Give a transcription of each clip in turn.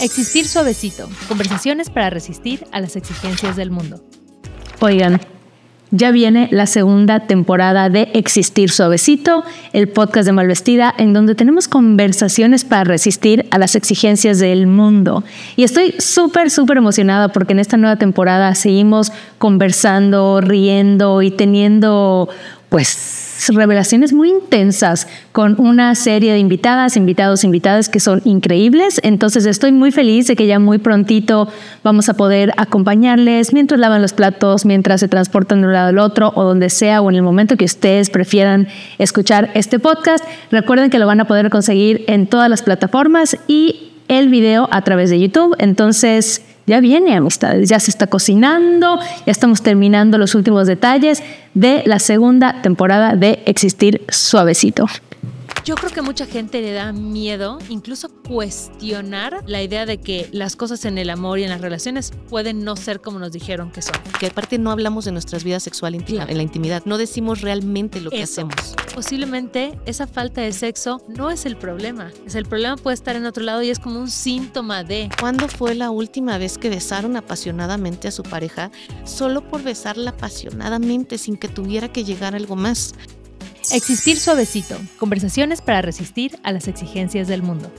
Existir suavecito. Conversaciones para resistir a las exigencias del mundo. Oigan, ya viene la segunda temporada de Existir Suavecito, el podcast de Malvestida, en donde tenemos conversaciones para resistir a las exigencias del mundo. Y estoy súper, súper emocionada porque en esta nueva temporada seguimos conversando, riendo y teniendo, pues, revelaciones muy intensas con una serie de invitadas, invitados, invitadas que son increíbles. Entonces estoy muy feliz de que ya muy prontito vamos a poder acompañarles mientras lavan los platos, mientras se transportan de un lado al otro o donde sea o en el momento que ustedes prefieran escuchar este podcast. Recuerden que lo van a poder conseguir en todas las plataformas y el video a través de YouTube. Entonces, ya viene amistades, ya se está cocinando, ya estamos terminando los últimos detalles de la segunda temporada de Existir Suavecito. Yo creo que mucha gente le da miedo incluso cuestionar la idea de que las cosas en el amor y en las relaciones pueden no ser como nos dijeron que son. Que aparte no hablamos de nuestras vidas sexuales en la intimidad, no decimos realmente lo que hacemos. Posiblemente esa falta de sexo no es el problema, es el problema puede estar en otro lado y es como un síntoma de. ¿Cuándo fue la última vez que besaron apasionadamente a su pareja solo por besarla apasionadamente sin que tuviera que llegar algo más? Existir suavecito. Conversaciones para resistir a las exigencias del mundo.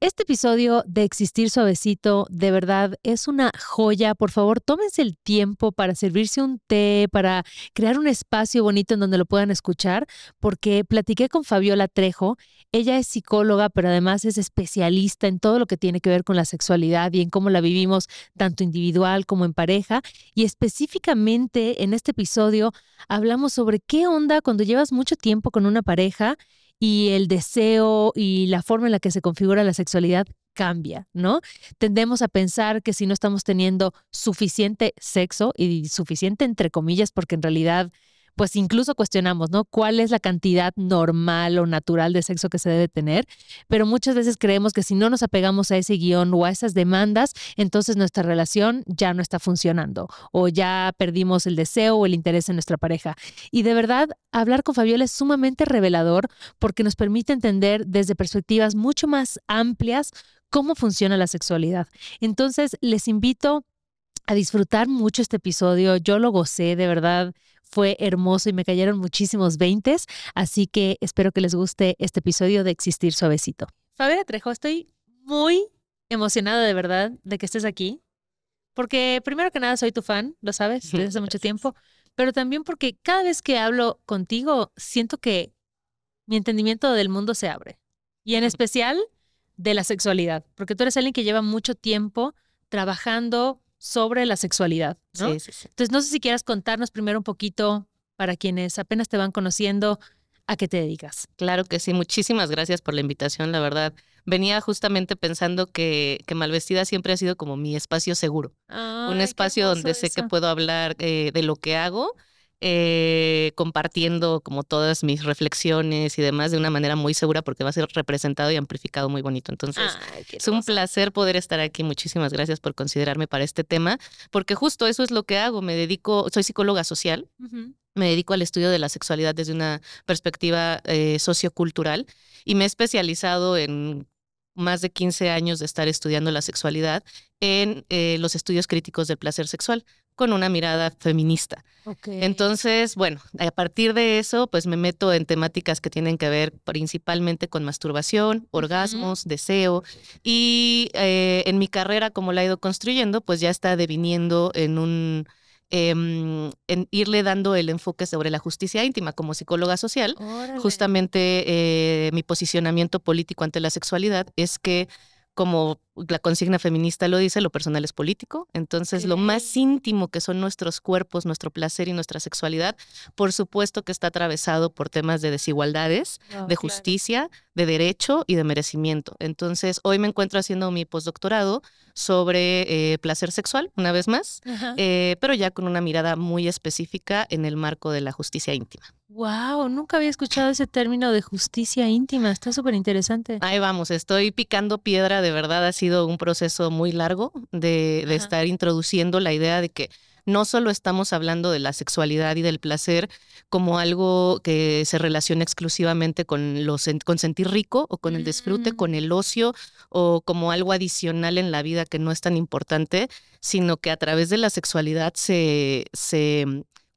Este episodio de Existir Suavecito de verdad es una joya. Por favor, tómense el tiempo para servirse un té, para crear un espacio bonito en donde lo puedan escuchar, porque platiqué con Fabiola Trejo. Ella es psicóloga, pero además es especialista en todo lo que tiene que ver con la sexualidad y en cómo la vivimos tanto individual como en pareja. Y específicamente en este episodio hablamos sobre qué onda cuando llevas mucho tiempo con una pareja y el deseo y la forma en la que se configura la sexualidad cambia, ¿no? Tendemos a pensar que si no estamos teniendo suficiente sexo y suficiente entre comillas, porque en realidad pues incluso cuestionamos, ¿no? ¿Cuál es la cantidad normal o natural de sexo que se debe tener? Pero muchas veces creemos que si no nos apegamos a ese guion o a esas demandas, entonces nuestra relación ya no está funcionando o ya perdimos el deseo o el interés en nuestra pareja. Y de verdad, hablar con Fabiola es sumamente revelador porque nos permite entender desde perspectivas mucho más amplias cómo funciona la sexualidad. Entonces, les invito a disfrutar mucho este episodio. Yo lo gocé, de verdad fue hermoso y me cayeron muchísimos veintes, así que espero que les guste este episodio de Existir Suavecito. Fabiola Trejo, estoy muy emocionada de verdad de que estés aquí, porque primero que nada soy tu fan, lo sabes, desde hace mucho tiempo, pero también porque cada vez que hablo contigo siento que mi entendimiento del mundo se abre, y en especial de la sexualidad, porque tú eres alguien que lleva mucho tiempo trabajando sobre la sexualidad. ¿no? Sí, sí, sí. Entonces, no sé si quieras contarnos primero un poquito para quienes apenas te van conociendo a qué te dedicas. Claro que sí, muchísimas gracias por la invitación, la verdad. Venía justamente pensando que, que Malvestida siempre ha sido como mi espacio seguro, un espacio donde sé que puedo hablar eh, de lo que hago eh, compartiendo como todas mis reflexiones y demás de una manera muy segura porque va a ser representado y amplificado muy bonito. Entonces, es un placer poder estar aquí. Muchísimas gracias por considerarme para este tema, porque justo eso es lo que hago. Me dedico, soy psicóloga social. Me dedico al estudio de la sexualidad desde una perspectiva eh, sociocultural y me he especializado en más de 15 años de estar estudiando la sexualidad en eh, los estudios críticos del placer sexual con una mirada feminista. Entonces, bueno, a partir de eso, pues me meto en temáticas que tienen que ver principalmente con masturbación, orgasmos, deseo, y eh, en mi carrera, como la he ido construyendo, pues ya está deviniendo en un... Em, en irle dando el enfoque sobre la justicia íntima como psicóloga social. Justamente eh, mi posicionamiento político ante la sexualidad es que como la consigna feminista lo dice, lo personal es político. Entonces, lo más íntimo que son nuestros cuerpos, nuestro placer y nuestra sexualidad, por supuesto que está atravesado por temas de desigualdades, de justicia, de derecho y de merecimiento. Entonces, hoy me encuentro haciendo mi postdoctorado sobre eh, placer sexual, una vez más, eh, pero ya con una mirada muy específica en el marco de la justicia íntima. Wow, nunca había escuchado ese término de justicia íntima, está súper interesante. Ahí vamos, estoy picando piedra, de verdad ha sido un proceso muy largo de, de estar introduciendo la idea de que No solo estamos hablando de la sexualidad y del placer como algo que se relaciona exclusivamente con, los, con sentir rico o con el disfrute, mm. con el ocio o como algo adicional en la vida que no es tan importante, sino que a través de la sexualidad se, se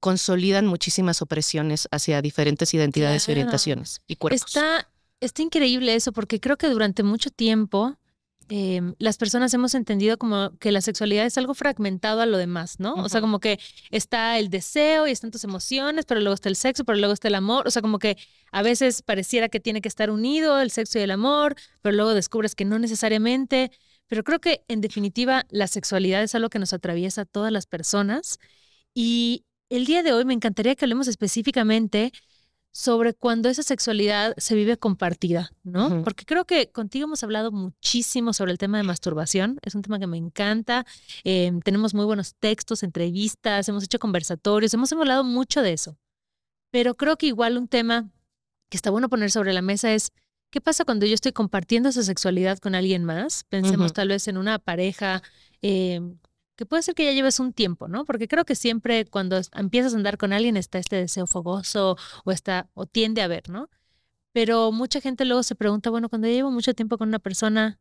consolidan muchísimas opresiones hacia diferentes identidades y orientaciones y cuerpos. Está, está increíble eso porque creo que durante mucho tiempo Em, las personas hemos entendido como que la sexualidad es algo fragmentado a lo demás, ¿no? O sea, como que está el deseo y están tus emociones, pero luego está el sexo, pero luego está el amor. O sea, como que a veces pareciera que tiene que estar unido el sexo y el amor, pero luego descubres que no necesariamente. Pero creo que en definitiva la sexualidad es algo que nos atraviesa a todas las personas. Y el día de hoy me encantaría que hablemos específicamente sobre cuando esa sexualidad se vive compartida, ¿no? Porque creo que contigo hemos hablado muchísimo sobre el tema de masturbación, es un tema que me encanta, em, tenemos muy buenos textos, entrevistas, hemos hecho conversatorios, hemos hablado mucho de eso, pero creo que igual un tema que está bueno poner sobre la mesa es, ¿qué pasa cuando yo estoy compartiendo esa sexualidad con alguien más? Pensemos tal vez en una pareja. Eh, que puede ser que ya lleves un tiempo, ¿no? Porque creo que siempre cuando empiezas a andar con alguien está este deseo fogoso o está o tiende a haber, ¿no? Pero mucha gente luego se pregunta, bueno, cuando llevo mucho tiempo con una persona,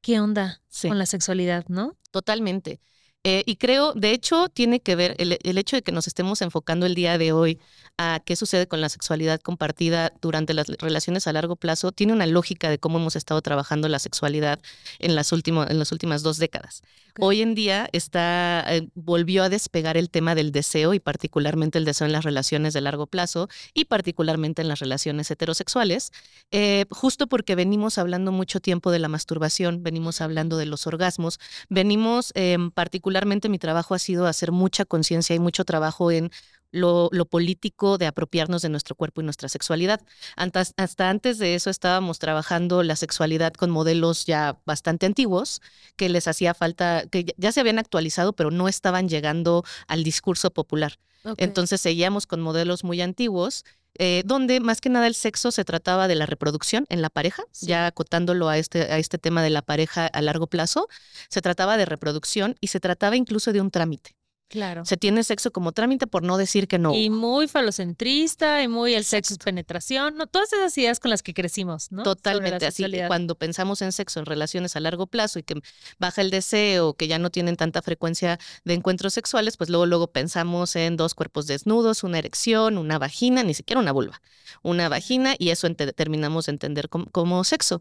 ¿qué onda con la sexualidad, no? Totalmente. Eh, y creo, de hecho, tiene que ver el, hecho de que nos estemos enfocando el día de hoy a qué sucede con la sexualidad compartida durante las relaciones a largo plazo, tiene una lógica de cómo hemos estado trabajando la sexualidad en las, en las últimas dos décadas. Hoy en día está, eh, volvió a despegar el tema del deseo y particularmente el deseo en las relaciones de largo plazo y particularmente en las relaciones heterosexuales, eh, justo porque venimos hablando mucho tiempo de la masturbación, venimos hablando de los orgasmos, venimos em, particularmente mi trabajo ha sido hacer mucha conciencia y mucho trabajo en lo, político de apropiarnos de nuestro cuerpo y nuestra sexualidad. hasta antes de eso estábamos trabajando la sexualidad con modelos ya bastante antiguos, que les hacía falta, que ya se habían actualizado, pero no estaban llegando al discurso popular. Entonces seguíamos con modelos muy antiguos eh, donde más que nada el sexo se trataba de la reproducción en la pareja, ya acotándolo a este, a este tema de la pareja a largo plazo, se trataba de reproducción y se trataba incluso de un trámite. Claro. Se tiene sexo como trámite por no decir que no. Y muy falocentrista y muy el sexo es penetración, no, todas esas ideas con las que crecimos, ¿no? Totalmente así. Cuando pensamos en sexo, en relaciones a largo plazo y que baja el deseo, que ya no tienen tanta frecuencia de encuentros sexuales, pues luego luego pensamos en dos cuerpos desnudos, una erección, una vagina, ni siquiera una vulva, una vagina y eso terminamos de entender como sexo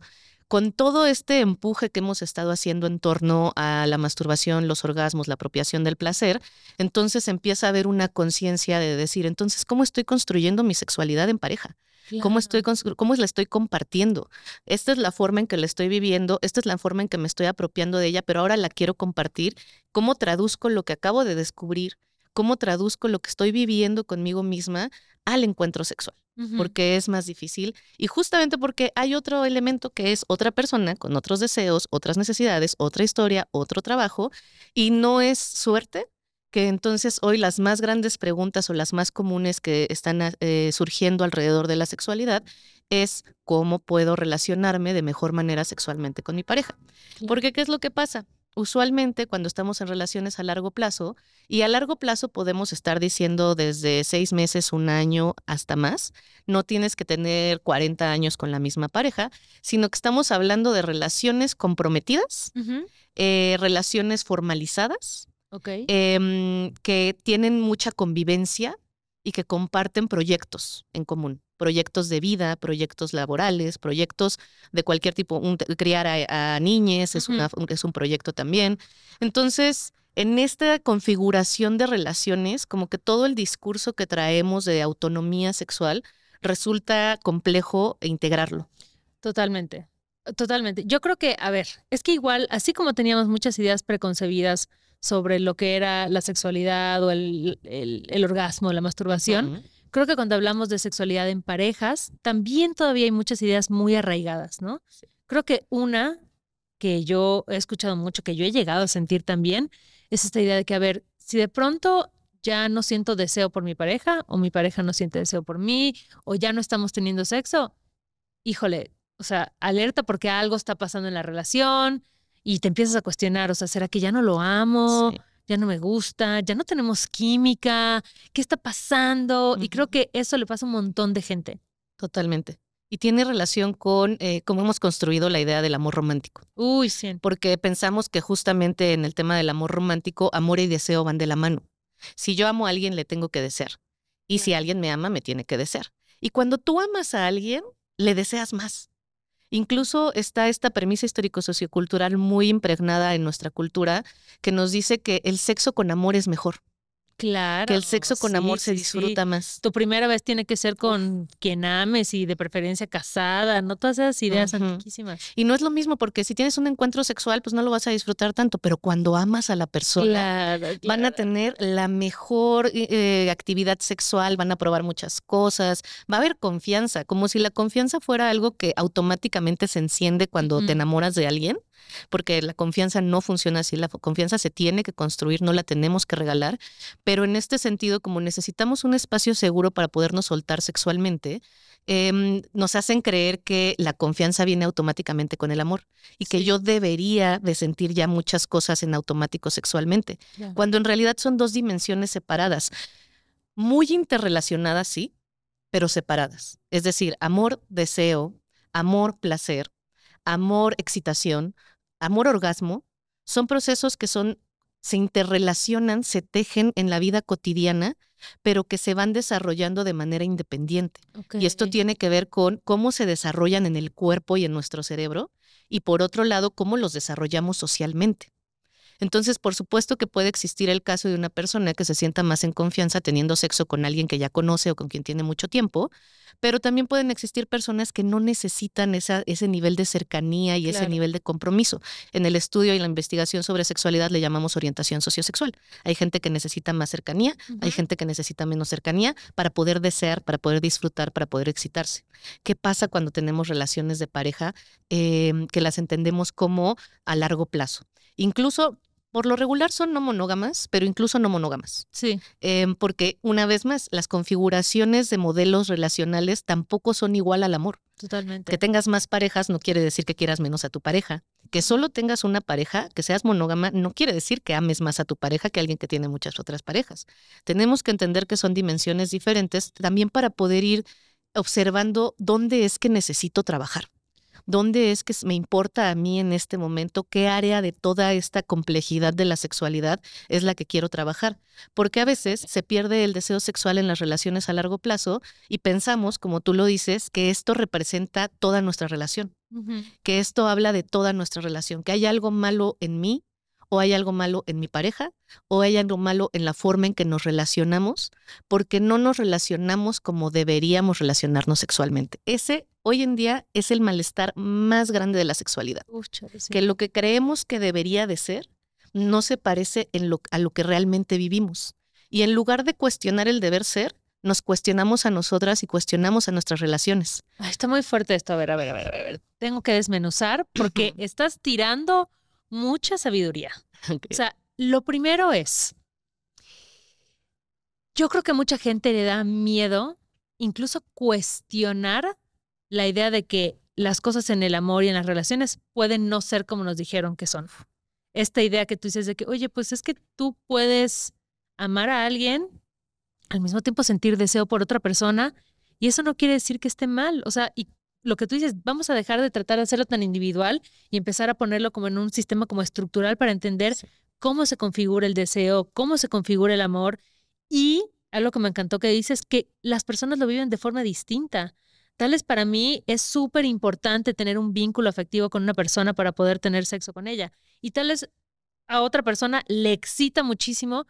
con todo este empuje que hemos estado haciendo en torno a la masturbación, los orgasmos, la apropiación del placer, entonces empieza a haber una conciencia de decir, entonces, ¿cómo estoy construyendo mi sexualidad en pareja? ¿Cómo, estoy, ¿Cómo la estoy compartiendo? Esta es la forma en que la estoy viviendo, esta es la forma en que me estoy apropiando de ella, pero ahora la quiero compartir. ¿Cómo traduzco lo que acabo de descubrir? ¿Cómo traduzco lo que estoy viviendo conmigo misma al encuentro sexual? porque es más difícil y justamente porque hay otro elemento que es otra persona con otros deseos, otras necesidades, otra historia, otro trabajo y no es suerte que entonces hoy las más grandes preguntas o las más comunes que están eh, surgiendo alrededor de la sexualidad es cómo puedo relacionarme de mejor manera sexualmente con mi pareja. Porque ¿qué es lo que pasa? Usualmente cuando estamos en relaciones a largo plazo, y a largo plazo podemos estar diciendo desde seis meses, un año hasta más, no tienes que tener 40 años con la misma pareja, sino que estamos hablando de relaciones comprometidas, eh, relaciones formalizadas, em, que tienen mucha convivencia y que comparten proyectos en común proyectos de vida, proyectos laborales, proyectos de cualquier tipo, criar a, niñes es, una, es un proyecto también. Entonces, en esta configuración de relaciones, como que todo el discurso que traemos de autonomía sexual resulta complejo integrarlo. Totalmente. Totalmente. Yo creo que, a ver, es que igual, así como teníamos muchas ideas preconcebidas sobre lo que era la sexualidad o el, el, orgasmo, la masturbación, creo que cuando hablamos de sexualidad en parejas, también todavía hay muchas ideas muy arraigadas, ¿no? Creo que una que yo he escuchado mucho, que yo he llegado a sentir también, es esta idea de que, a ver, si de pronto ya no siento deseo por mi pareja, o mi pareja no siente deseo por mí, o ya no estamos teniendo sexo, híjole, o sea, alerta porque algo está pasando en la relación y te empiezas a cuestionar, o sea, ¿será que ya no lo amo? Ya no me gusta, ya no tenemos química, ¿qué está pasando? Y creo que eso le pasa a un montón de gente. Totalmente. Y tiene relación con eh, cómo hemos construido la idea del amor romántico. Uy, sí. Porque pensamos que justamente en el tema del amor romántico, amor y deseo van de la mano. Si yo amo a alguien, le tengo que desear. Y si alguien me ama, me tiene que desear. Y cuando tú amas a alguien, le deseas más. Incluso está esta premisa histórico-sociocultural muy impregnada en nuestra cultura que nos dice que el sexo con amor es mejor. Claro. Que el sexo con amor se disfruta más. Tu primera vez tiene que ser con quien ames y de preferencia casada, no todas esas ideas antiquísimas. Y no es lo mismo porque si tienes un encuentro sexual, pues no lo vas a disfrutar tanto, pero cuando amas a la persona, van a tener la mejor eh, eh, actividad sexual, van a probar muchas cosas, va a haber confianza, como si la confianza fuera algo que automáticamente se enciende cuando te enamoras de alguien porque la confianza no funciona así, la confianza se tiene que construir, no la tenemos que regalar, pero en este sentido, como necesitamos un espacio seguro para podernos soltar sexualmente, em, nos hacen creer que la confianza viene automáticamente con el amor y que yo debería de sentir ya muchas cosas en automático sexualmente, cuando en realidad son dos dimensiones separadas, muy interrelacionadas, sí, pero separadas. Es decir, amor, deseo, amor, placer, amor, excitación, amor, orgasmo, son procesos que son, se interrelacionan, se tejen en la vida cotidiana, pero que se van desarrollando de manera independiente. Y esto tiene que ver con cómo se desarrollan en el cuerpo y en nuestro cerebro, y por otro lado, cómo los desarrollamos socialmente. Entonces, por supuesto que puede existir el caso de una persona que se sienta más en confianza teniendo sexo con alguien que ya conoce o con quien tiene mucho tiempo, pero también pueden existir personas que no necesitan esa, ese nivel de cercanía y ese nivel de compromiso. En el estudio y la investigación sobre sexualidad le llamamos orientación sociosexual. Hay gente que necesita más cercanía, hay gente que necesita menos cercanía para poder desear, para poder disfrutar, para poder excitarse. ¿Qué pasa cuando tenemos relaciones de pareja em, que las entendemos como a largo plazo? Incluso por lo regular son no monógamas, pero incluso no monógamas. Sí. Em, porque una vez más, las configuraciones de modelos relacionales tampoco son igual al amor. Totalmente. Que tengas más parejas no quiere decir que quieras menos a tu pareja. Que solo tengas una pareja, que seas monógama, no quiere decir que ames más a tu pareja que alguien que tiene muchas otras parejas. Tenemos que entender que son dimensiones diferentes también para poder ir observando dónde es que necesito trabajar dónde es que me importa a mí en este momento, qué área de toda esta complejidad de la sexualidad es la que quiero trabajar. Porque a veces se pierde el deseo sexual en las relaciones a largo plazo y pensamos, como tú lo dices, que esto representa toda nuestra relación, que esto habla de toda nuestra relación, que hay algo malo en mí o hay algo malo en mi pareja, o hay algo malo en la forma en que nos relacionamos, porque no nos relacionamos como deberíamos relacionarnos sexualmente. Ese hoy en día es el malestar más grande de la sexualidad. Que lo que creemos que debería de ser no se parece en lo, a lo que realmente vivimos. Y en lugar de cuestionar el deber ser, nos cuestionamos a nosotras y cuestionamos a nuestras relaciones. está muy fuerte esto. A ver, a ver, a ver, a ver. Tengo que desmenuzar porque estás tirando mucha sabiduría. O sea, lo primero es, yo creo que mucha gente le da miedo incluso cuestionar la idea de que las cosas en el amor y en las relaciones pueden no ser como nos dijeron que son. Esta idea que tú dices de que, oye, pues es que tú puedes amar a alguien, al mismo tiempo sentir deseo por otra persona, y eso no quiere decir que esté mal. O sea, y lo que tú dices, vamos a dejar de tratar de hacerlo tan individual y empezar a ponerlo como en un sistema como estructural para entender cómo se configura el deseo, cómo se configura el amor. Y algo que me encantó que dices, que las personas lo viven de forma distinta. Tal vez para mí es súper importante tener un vínculo afectivo con una persona para poder tener sexo con ella. Y tal vez a otra persona le excita muchísimo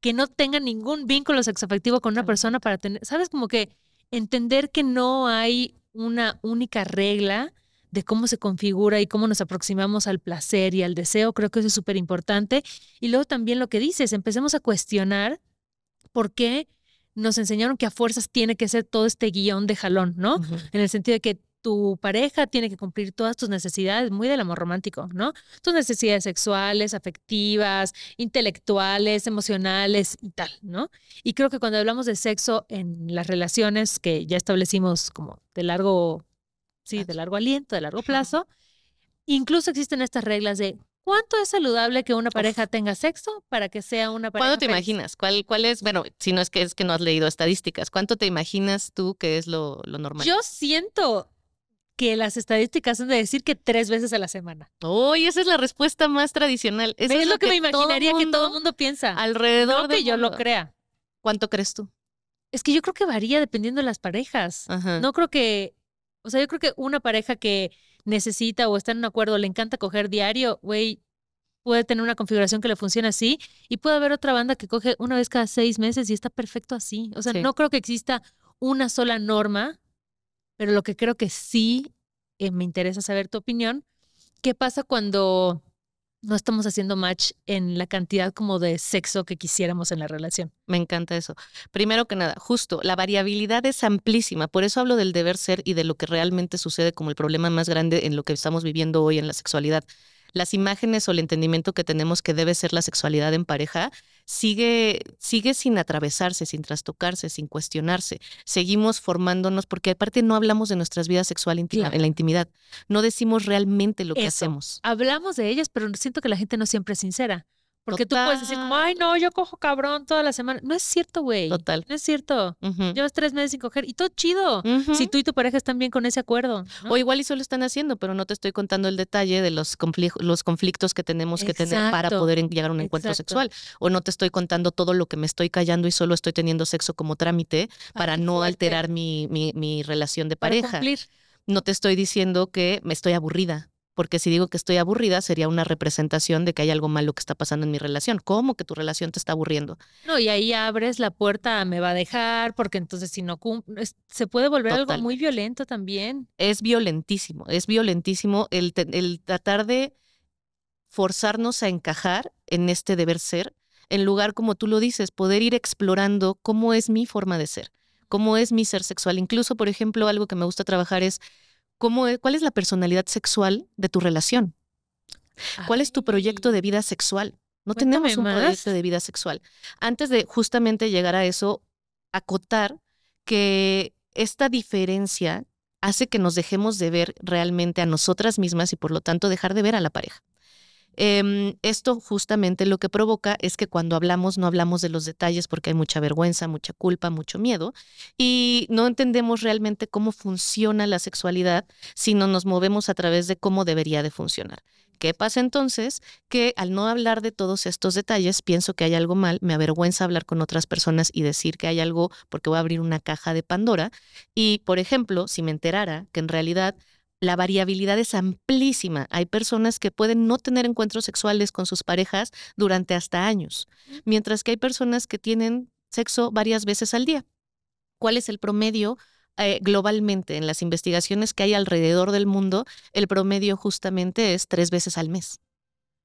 que no tenga ningún vínculo sexoafectivo con una persona para tener, ¿sabes? Como que entender que no hay una única regla de cómo se configura y cómo nos aproximamos al placer y al deseo, creo que eso es súper importante. Y luego también lo que dices, empecemos a cuestionar por qué nos enseñaron que a fuerzas tiene que ser todo este guion de jalón, ¿no? En el sentido de que tu pareja tiene que cumplir todas tus necesidades, muy del amor romántico, ¿no? Tus necesidades sexuales, afectivas, intelectuales, emocionales y tal, ¿no? Y creo que cuando hablamos de sexo en las relaciones que ya establecimos como de largo, sí, de largo aliento, de largo plazo, incluso existen estas reglas de ¿Cuánto es saludable que una pareja tenga sexo para que sea una pareja? ¿Cuándo te imaginas? ¿Cuál, ¿Cuál es? Bueno, si no es que es que no has leído estadísticas, ¿cuánto te imaginas tú que es lo, lo normal? Yo siento que las estadísticas son de decir que tres veces a la semana. Uy, esa es la respuesta más tradicional. Eso es, lo que, me imaginaría que todo el mundo piensa. Alrededor no que yo lo crea. ¿Cuánto crees tú? Es que yo creo que varía dependiendo de las parejas. No creo que, o sea, yo creo que una pareja que necesita o está en un acuerdo, le encanta coger diario, güey, puede tener una configuración que le funcione así y puede haber otra banda que coge una vez cada seis meses y está perfecto así. O sea, no creo que exista una sola norma, pero lo que creo que sí eh, me interesa saber tu opinión, ¿qué pasa cuando no estamos haciendo match en la cantidad como de sexo que quisiéramos en la relación. Me encanta eso. Primero que nada, justo, la variabilidad es amplísima, por eso hablo del deber ser y de lo que realmente sucede como el problema más grande en lo que estamos viviendo hoy en la sexualidad las imágenes o el entendimiento que tenemos que debe ser la sexualidad en pareja sigue, sigue sin atravesarse, sin trastocarse, sin cuestionarse. Seguimos formándonos porque aparte no hablamos de nuestras vidas sexuales en la intimidad. No decimos realmente lo que hacemos. Hablamos de ellas, pero siento que la gente no siempre es sincera. Porque tú puedes decir como, ay, no, yo cojo cabrón toda la semana. No es cierto, güey. Total. No es cierto. Llevas tres meses sin coger y todo chido. Si tú y tu pareja están bien con ese acuerdo. O igual y solo están haciendo, pero no te estoy contando el detalle de los, los conflictos que tenemos que tener para poder llegar a un encuentro sexual. O no te estoy contando todo lo que me estoy callando y solo estoy teniendo sexo como trámite para no alterar mi, mi, mi, relación de pareja. No te estoy diciendo que me estoy aburrida porque si digo que estoy aburrida sería una representación de que hay algo malo que está pasando en mi relación. ¿Cómo que tu relación te está aburriendo? No, y ahí abres la puerta a me va a dejar, porque entonces si no cumple, se puede volver algo muy violento también. Es violentísimo, es violentísimo el, el tratar de forzarnos a encajar en este deber ser, en lugar, como tú lo dices, poder ir explorando cómo es mi forma de ser, cómo es mi ser sexual. Incluso, por ejemplo, algo que me gusta trabajar es ¿Cómo, ¿Cuál es la personalidad sexual de tu relación? ¿Cuál es tu proyecto de vida sexual? No tenemos un proyecto de vida sexual. Antes de justamente llegar a eso, acotar que esta diferencia hace que nos dejemos de ver realmente a nosotras mismas y por lo tanto dejar de ver a la pareja. Em, esto justamente lo que provoca es que cuando hablamos no hablamos de los detalles porque hay mucha vergüenza, mucha culpa, mucho miedo y no entendemos realmente cómo funciona la sexualidad, sino nos movemos a través de cómo debería de funcionar. ¿Qué pasa entonces? Que al no hablar de todos estos detalles, pienso que hay algo mal, me avergüenza hablar con otras personas y decir que hay algo porque voy a abrir una caja de Pandora. Y, por ejemplo, si me enterara que en realidad la variabilidad es amplísima. Hay personas que pueden no tener encuentros sexuales con sus parejas durante hasta años, mientras que hay personas que tienen sexo varias veces al día. ¿Cuál es el promedio? Eh, globalmente, en las investigaciones que hay alrededor del mundo, el promedio justamente es tres veces al mes.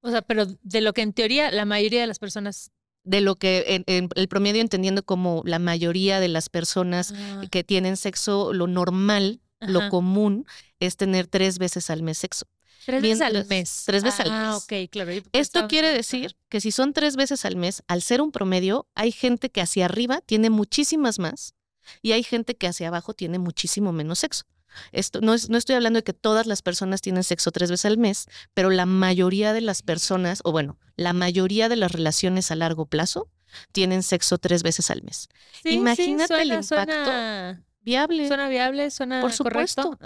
O sea, pero de lo que en teoría la mayoría de las personas de lo que el promedio entendiendo como la mayoría de las personas ah. que tienen sexo, lo normal lo común es tener tres veces al mes sexo. Tres veces al mes. Tres veces al mes. Ah, ok, claro. Esto quiere decir que si son tres veces al mes, al ser un promedio, hay gente que hacia arriba tiene muchísimas más y hay gente que hacia abajo tiene muchísimo menos sexo. Esto no, es, no estoy hablando de que todas las personas tienen sexo tres veces al mes, pero la mayoría de las personas, o bueno, la mayoría de las relaciones a largo plazo tienen sexo tres veces al mes. Imagínate el impacto viable. Suena viable, suena Por supuesto.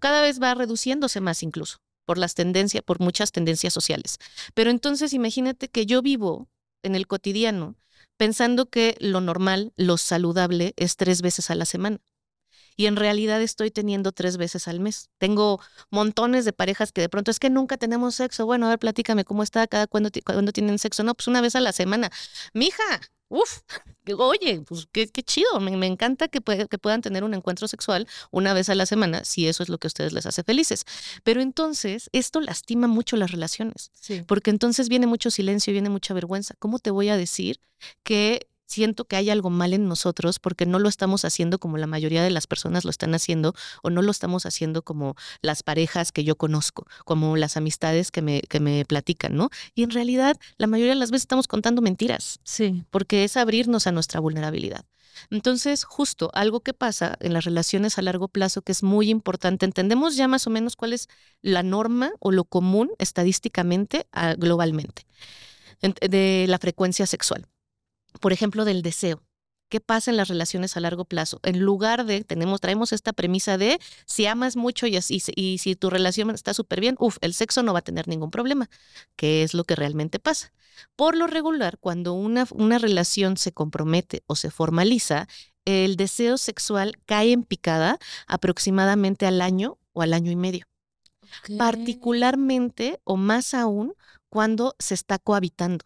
Cada vez va reduciéndose más incluso por las tendencias, por muchas tendencias sociales. Pero entonces imagínate que yo vivo en el cotidiano pensando que lo normal, lo saludable es tres veces a la semana. Y en realidad estoy teniendo tres veces al mes. Tengo montones de parejas que de pronto es que nunca tenemos sexo. Bueno, a ver, platícame cómo está cada cuando, cuando tienen sexo. No, pues una vez a la semana. Mija, uf, oye, pues qué, chido, me, encanta que, que, puedan tener un encuentro sexual una vez a la semana, si eso es lo que a ustedes les hace felices. Pero entonces, esto lastima mucho las relaciones, porque entonces viene mucho silencio y viene mucha vergüenza. ¿Cómo te voy a decir que siento que hay algo mal en nosotros porque no lo estamos haciendo como la mayoría de las personas lo están haciendo o no lo estamos haciendo como las parejas que yo conozco, como las amistades que me, que me platican, ¿no? Y en realidad la mayoría de las veces estamos contando mentiras. Sí. Porque es abrirnos a nuestra vulnerabilidad. Entonces, justo algo que pasa en las relaciones a largo plazo que es muy importante, entendemos ya más o menos cuál es la norma o lo común estadísticamente ah, globalmente de la frecuencia sexual. Por ejemplo, del deseo. ¿Qué pasa en las relaciones a largo plazo? En lugar de, tenemos, traemos esta premisa de si amas mucho y, así, y si tu relación está súper bien, uff, el sexo no va a tener ningún problema, que es lo que realmente pasa. Por lo regular, cuando una, una relación se compromete o se formaliza, el deseo sexual cae en picada aproximadamente al año o al año y medio. Particularmente o más aún cuando se está cohabitando.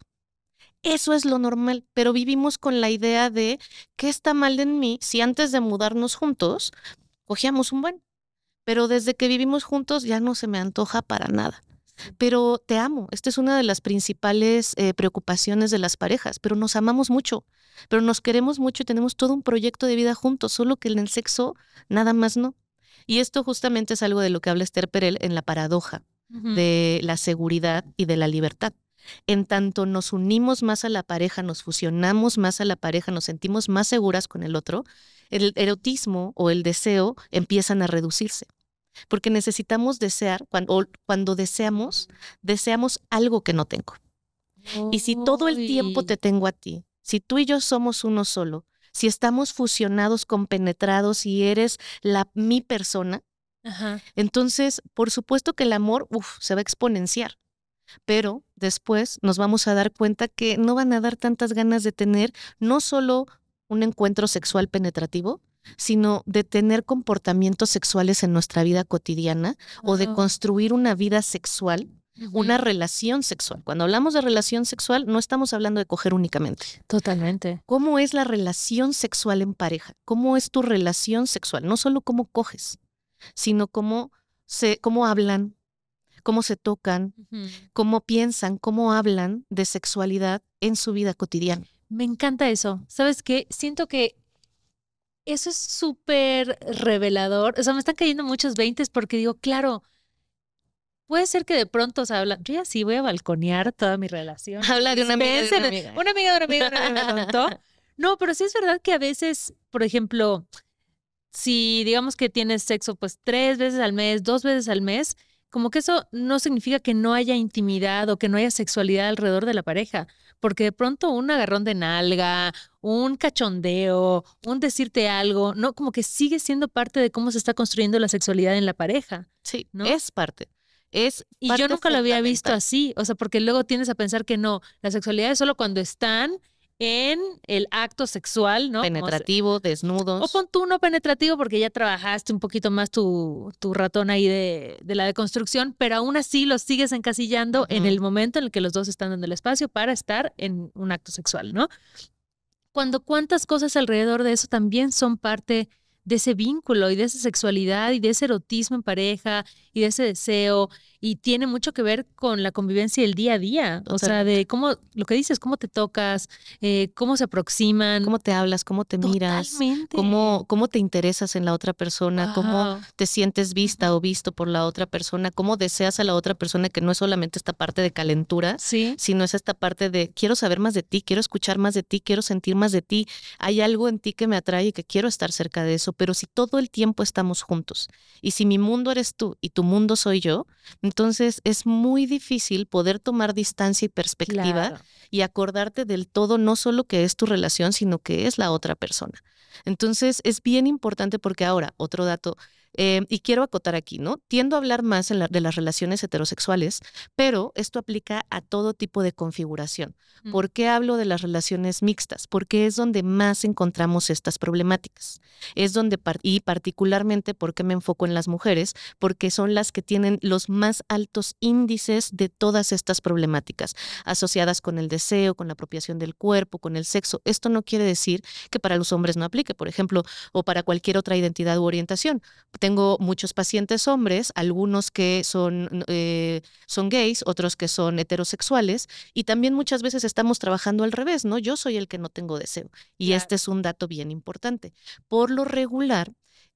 Eso es lo normal, pero vivimos con la idea de qué está mal en mí si antes de mudarnos juntos cogíamos un buen. Pero desde que vivimos juntos ya no se me antoja para nada. Pero te amo. Esta es una de las principales eh, preocupaciones de las parejas, pero nos amamos mucho, pero nos queremos mucho y tenemos todo un proyecto de vida juntos, solo que en el sexo nada más no. Y esto justamente es algo de lo que habla Esther Perel en la paradoja de la seguridad y de la libertad en tanto nos unimos más a la pareja, nos fusionamos más a la pareja, nos sentimos más seguras con el otro, el erotismo o el deseo empiezan a reducirse. Porque necesitamos desear, cuando, cuando deseamos, deseamos algo que no tengo. Y si todo el tiempo te tengo a ti, si tú y yo somos uno solo, si estamos fusionados, compenetrados y eres la mi persona, entonces por supuesto que el amor se va a exponenciar pero después nos vamos a dar cuenta que no van a dar tantas ganas de tener no solo un encuentro sexual penetrativo, sino de tener comportamientos sexuales en nuestra vida cotidiana o de construir una vida sexual, una relación sexual. Cuando hablamos de relación sexual, no estamos hablando de coger únicamente. Totalmente. ¿Cómo es la relación sexual en pareja? ¿Cómo es tu relación sexual? No solo cómo coges, sino cómo, se, cómo hablan, cómo se tocan, cómo piensan, cómo hablan de sexualidad en su vida cotidiana. Me encanta eso. ¿Sabes qué? Siento que eso es súper revelador. O sea, me están cayendo muchos veintes porque digo, claro, puede ser que de pronto se habla, yo ya sí voy a balconear toda mi relación. Habla de una amiga de una amiga. Una amiga una amiga, una amiga No, pero sí es verdad que a veces, por ejemplo, si digamos que tienes sexo pues tres veces al mes, dos veces al mes, como que eso no significa que no haya intimidad o que no haya sexualidad alrededor de la pareja, porque de pronto un agarrón de nalga, un cachondeo, un decirte algo, no, como que sigue siendo parte de cómo se está construyendo la sexualidad en la pareja. Sí, ¿no? es parte. Es y yo nunca lo había visto así, o sea, porque luego tienes a pensar que no, la sexualidad es solo cuando están en el acto sexual, ¿no? Penetrativo, desnudos. O pon tú no penetrativo porque ya trabajaste un poquito más tu, tu ratón ahí de, de, la deconstrucción, pero aún así lo sigues encasillando en el momento en el que los dos están en el espacio para estar en un acto sexual, ¿no? Cuando cuántas cosas alrededor de eso también son parte de ese vínculo y de esa sexualidad y de ese erotismo en pareja y de ese deseo y tiene mucho que ver con la convivencia del día a día, o sea, de cómo, lo que dices, cómo te tocas, eh, cómo se aproximan. Cómo te hablas, cómo te miras, cómo, cómo te interesas en la otra persona, cómo te sientes vista o visto por la otra persona, cómo deseas a la otra persona que no es solamente esta parte de calentura, sino es esta parte de quiero saber más de ti, quiero escuchar más de ti, quiero sentir más de ti, hay algo en ti que me atrae y que quiero estar cerca de eso, pero si todo el tiempo estamos juntos y si mi mundo eres tú y tu mundo soy yo, entonces es muy difícil poder tomar distancia y perspectiva y acordarte del todo, no solo que es tu relación, sino que es la otra persona. Entonces es bien importante porque ahora, otro dato, eh, y quiero acotar aquí, ¿no? Tiendo a hablar más de las relaciones heterosexuales, pero esto aplica a todo tipo de configuración. Mm. ¿Por qué hablo de las relaciones mixtas? Porque es donde más encontramos estas problemáticas. Es donde, y particularmente, porque me enfoco en las mujeres? Porque son las que tienen los más altos índices de todas estas problemáticas asociadas con el deseo, con la apropiación del cuerpo, con el sexo. Esto no quiere decir que para los hombres no aplique, por ejemplo, o para cualquier otra identidad u orientación tengo muchos pacientes hombres, algunos que son, eh, son gays, otros que son heterosexuales, y también muchas veces estamos trabajando al revés, ¿no? Yo soy el que no tengo deseo. Y este es un dato bien importante. Por lo regular,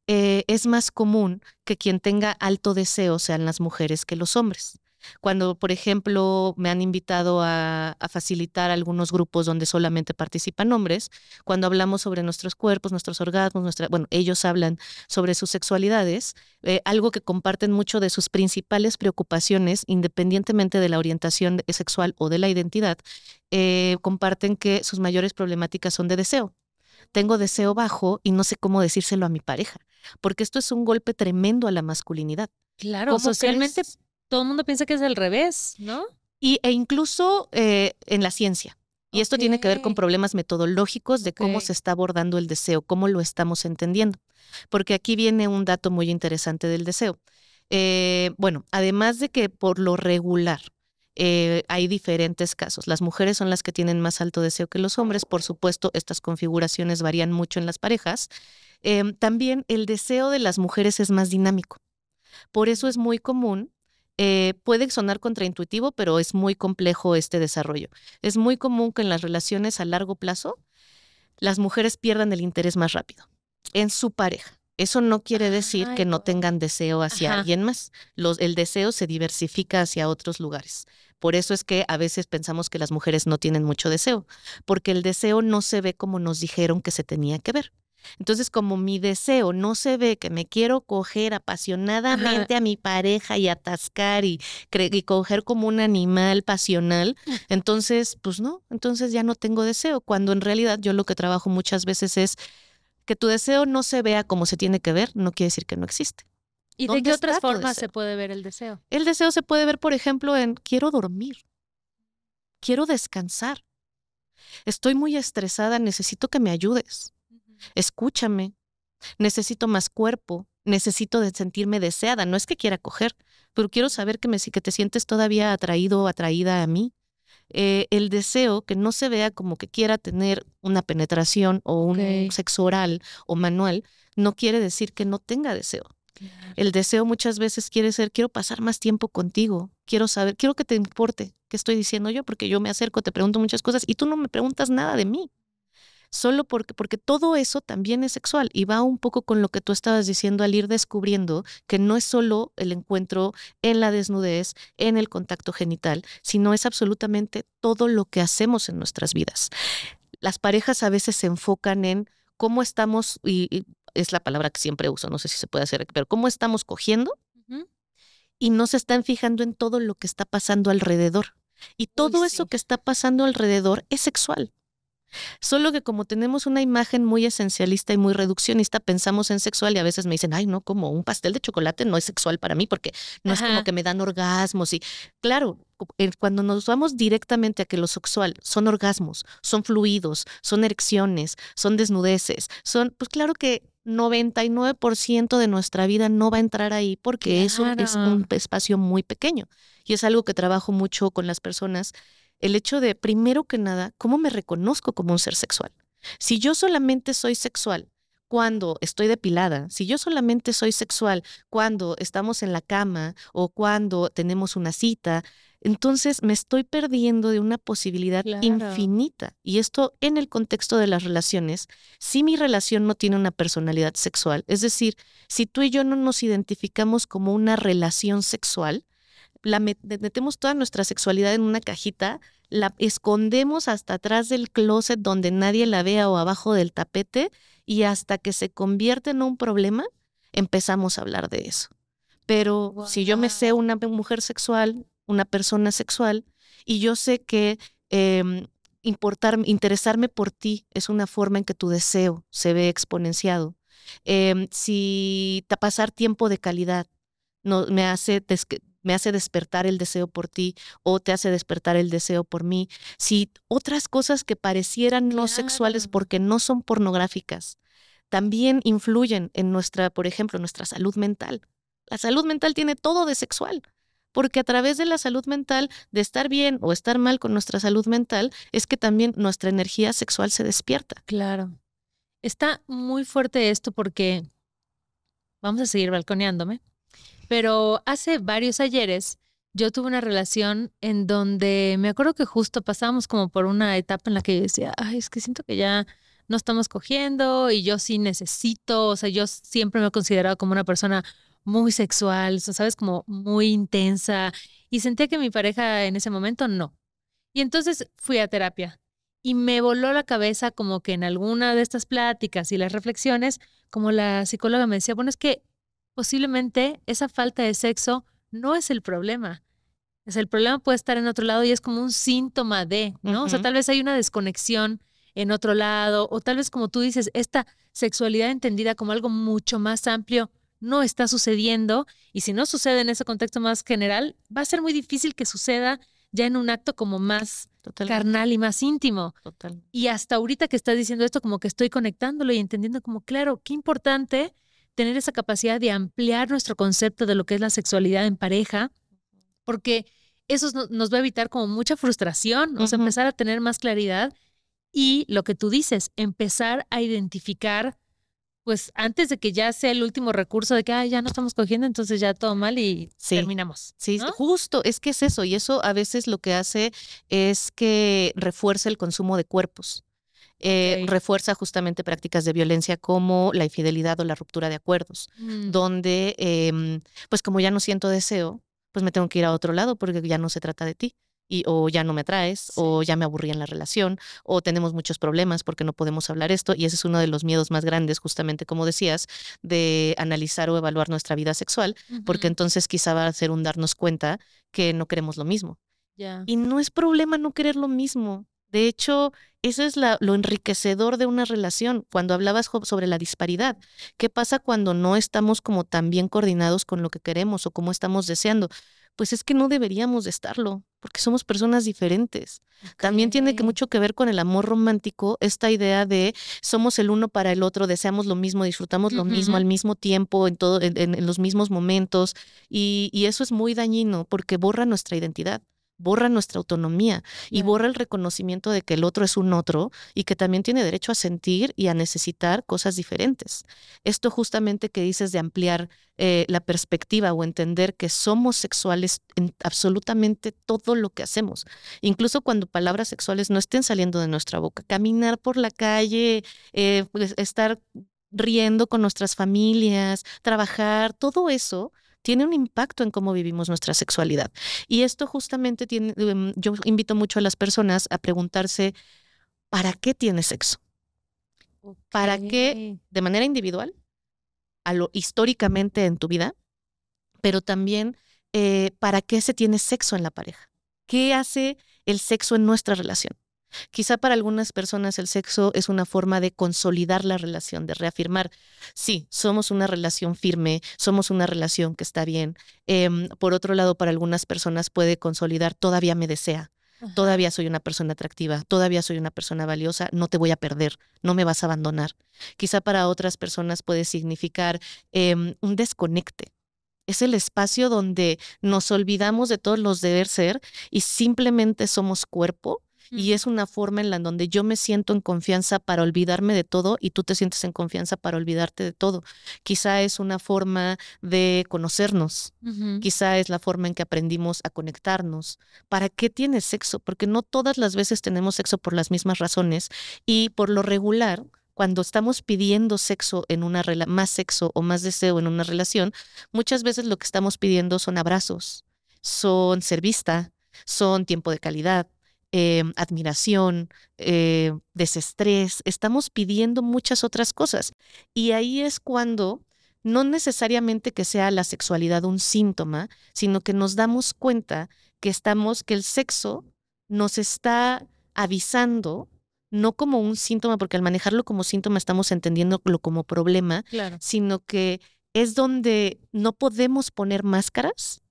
eh, es más común que quien tenga alto deseo sean las mujeres que los hombres. Cuando, por ejemplo, me han invitado a, facilitar algunos grupos donde solamente participan hombres, cuando hablamos sobre nuestros cuerpos, nuestros orgasmos, nuestra, bueno, ellos hablan sobre sus sexualidades, eh, algo que comparten mucho de sus principales preocupaciones, independientemente de la orientación sexual o de la identidad, eh, comparten que sus mayores problemáticas son de deseo. Tengo deseo bajo y no sé cómo decírselo a mi pareja, porque esto es un golpe tremendo a la masculinidad. Claro, socialmente todo el mundo piensa que es al revés, ¿no? Y, e incluso eh, en la ciencia. Y esto tiene que ver con problemas metodológicos de cómo se está abordando el deseo, cómo lo estamos entendiendo. Porque aquí viene un dato muy interesante del deseo. Eh, bueno, además de que por lo regular eh, hay diferentes casos. Las mujeres son las que tienen más alto deseo que los hombres. Por supuesto, estas configuraciones varían mucho en las parejas. También el deseo de las mujeres es más dinámico. Por eso es muy común eh, puede sonar contraintuitivo, pero es muy complejo este desarrollo. Es muy común que en las relaciones a largo plazo las mujeres pierdan el interés más rápido en su pareja. Eso no quiere decir que no tengan deseo hacia alguien más. el deseo se diversifica hacia otros lugares. Por eso es que a veces pensamos que las mujeres no tienen mucho deseo, porque el deseo no se ve como nos dijeron que se tenía que ver. Entonces, como mi deseo no se ve que me quiero coger apasionadamente a mi pareja y atascar y, y coger como un animal pasional, entonces, pues no, entonces ya no tengo deseo, cuando en realidad yo lo que trabajo muchas veces es que tu deseo no se vea como se tiene que ver, no quiere decir que no existe. ¿Y de qué otras formas se puede ver el deseo? El deseo se puede ver, por ejemplo, en quiero dormir, quiero descansar, estoy muy estresada, necesito que me ayudes escúchame, necesito más cuerpo, necesito de sentirme deseada, no es que quiera coger, pero quiero saber que, me, que te sientes todavía atraído o atraída a mí. Eh, el deseo que no se vea como que quiera tener una penetración o un sexo oral o manual, no quiere decir que no tenga deseo. El deseo muchas veces quiere ser, quiero pasar más tiempo contigo, quiero saber, quiero que te importe qué estoy diciendo yo, porque yo me acerco, te pregunto muchas cosas y tú no me preguntas nada de mí solo porque, porque todo eso también es sexual y va un poco con lo que tú estabas diciendo al ir descubriendo que no es solo el encuentro en la desnudez, en el contacto genital, sino es absolutamente todo lo que hacemos en nuestras vidas. Las parejas a veces se enfocan en cómo estamos, y, es la palabra que siempre uso, no sé si se puede hacer, pero cómo estamos cogiendo y no se están fijando en todo lo que está pasando alrededor. Y todo eso que está pasando alrededor es sexual. Solo que como tenemos una imagen muy esencialista y muy reduccionista, pensamos en sexual y a veces me dicen, ay, no, como un pastel de chocolate no es sexual para mí porque no es como que me dan orgasmos. Y claro, cuando nos vamos directamente a que lo sexual son orgasmos, son fluidos, son erecciones, son desnudeces, son, pues claro que 99% de nuestra vida no va a entrar ahí porque eso es un espacio muy pequeño. Y es algo que trabajo mucho con las personas el hecho de, primero que nada, cómo me reconozco como un ser sexual. Si yo solamente soy sexual cuando estoy depilada, si yo solamente soy sexual cuando estamos en la cama o cuando tenemos una cita, entonces me estoy perdiendo de una posibilidad infinita. Y esto en el contexto de las relaciones, si mi relación no tiene una personalidad sexual, es decir, si tú y yo no nos identificamos como una relación sexual, la metemos toda nuestra sexualidad en una cajita, la escondemos hasta atrás del closet donde nadie la vea o abajo del tapete y hasta que se convierte en un problema, empezamos a hablar de eso. Pero si yo me sé una mujer sexual, una persona sexual, y yo sé que eh, interesarme por ti es una forma en que tu deseo se ve exponenciado. Em, si pasar tiempo de calidad no, me hace me hace despertar el deseo por ti o te hace despertar el deseo por mí. Si otras cosas que parecieran no sexuales porque no son pornográficas, también influyen en nuestra, por ejemplo, nuestra salud mental. La salud mental tiene todo de sexual, porque a través de la salud mental, de estar bien o estar mal con nuestra salud mental, es que también nuestra energía sexual se despierta. Claro. Está muy fuerte esto porque vamos a seguir balconeándome. Pero hace varios ayeres yo tuve una relación en donde me acuerdo que justo pasábamos como por una etapa en la que yo decía, ay, es que siento que ya no estamos cogiendo y yo sí necesito, o sea, yo siempre me he considerado como una persona muy sexual, ¿sabes? Como muy intensa. Y sentía que mi pareja en ese momento no. Y entonces fui a terapia y me voló la cabeza como que en alguna de estas pláticas y las reflexiones, como la psicóloga me decía, bueno, es que posiblemente esa falta de sexo no es el problema. Es el problema puede estar en otro lado y es como un síntoma de, ¿no? O sea, tal vez hay una desconexión en otro lado, o tal vez como tú dices, esta sexualidad entendida como algo mucho más amplio no está sucediendo y si no sucede en ese contexto más general, va a ser muy difícil que suceda ya en un acto como más carnal y más íntimo. Total. Y hasta ahorita que estás diciendo esto, como que estoy conectándolo y entendiendo como, claro, qué importante tener esa capacidad de ampliar nuestro concepto de lo que es la sexualidad en pareja, porque eso nos va a evitar como mucha frustración, o sea, empezar a tener más claridad y lo que tú dices, empezar a identificar, pues antes de que ya sea el último recurso de que ya no estamos cogiendo, entonces ya todo mal y terminamos. Sí, justo, es que es eso, y eso a veces lo que hace es que refuerza el consumo de cuerpos. Eh, refuerza justamente prácticas de violencia como la infidelidad o la ruptura de acuerdos, mm. donde, em, pues como ya no siento deseo, pues me tengo que ir a otro lado porque ya no se trata de ti. Y, o ya no me traes, o ya me aburrí en la relación, o tenemos muchos problemas porque no podemos hablar esto, y ese es uno de los miedos más grandes, justamente como decías, de analizar o evaluar nuestra vida sexual, porque entonces quizá va a ser un darnos cuenta que no queremos lo mismo. Y no es problema no querer lo mismo. De hecho, eso es lo enriquecedor de una relación. Cuando hablabas sobre la disparidad, ¿qué pasa cuando no estamos como tan bien coordinados con lo que queremos o como estamos deseando? Pues es que no deberíamos de estarlo, porque somos personas diferentes. También tiene que mucho que ver con el amor romántico, esta idea de somos el uno para el otro, deseamos lo mismo, disfrutamos lo mismo al mismo tiempo, en, todo, en, los mismos momentos, y eso es muy dañino porque borra nuestra identidad borra nuestra autonomía y borra el reconocimiento de que el otro es un otro y que también tiene derecho a sentir y a necesitar cosas diferentes. Esto justamente que dices de ampliar eh, la perspectiva o entender que somos sexuales en absolutamente todo lo que hacemos, incluso cuando palabras sexuales no estén saliendo de nuestra boca, caminar por la calle, eh, pues, estar riendo con nuestras familias, trabajar, todo eso tiene un impacto en cómo vivimos nuestra sexualidad. Y esto justamente tiene, em, yo invito mucho a las personas a preguntarse, ¿para qué tienes sexo? ¿Para qué de manera individual, a lo históricamente en tu vida, pero también eh, para qué se tiene sexo en la pareja? ¿Qué hace el sexo en nuestra relación? Quizá para algunas personas el sexo es una forma de consolidar la relación, de reafirmar, sí, somos una relación firme, somos una relación que está bien. Em, por otro lado, para algunas personas puede consolidar, todavía me desea, todavía soy una persona atractiva, todavía soy una persona valiosa, no te voy a perder, no me vas a abandonar. Quizá para otras personas puede significar em, un desconecte. Es el espacio donde nos olvidamos de todos los deber ser y simplemente somos cuerpo y es una forma en la donde yo me siento en confianza para olvidarme de todo y tú te sientes en confianza para olvidarte de todo. Quizá es una forma de conocernos, quizá es la forma en que aprendimos a conectarnos. ¿Para qué tienes sexo? Porque no todas las veces tenemos sexo por las mismas razones y por lo regular cuando estamos pidiendo sexo en una más sexo o más deseo en una relación, muchas veces lo que estamos pidiendo son abrazos, son ser vista, son tiempo de calidad, eh, admiración, eh, desestrés, estamos pidiendo muchas otras cosas. Y ahí es cuando no necesariamente que sea la sexualidad un síntoma, sino que nos damos cuenta que estamos, que el sexo nos está avisando, no como un síntoma, porque al manejarlo como síntoma estamos entendiéndolo como problema, sino que es donde no podemos poner máscaras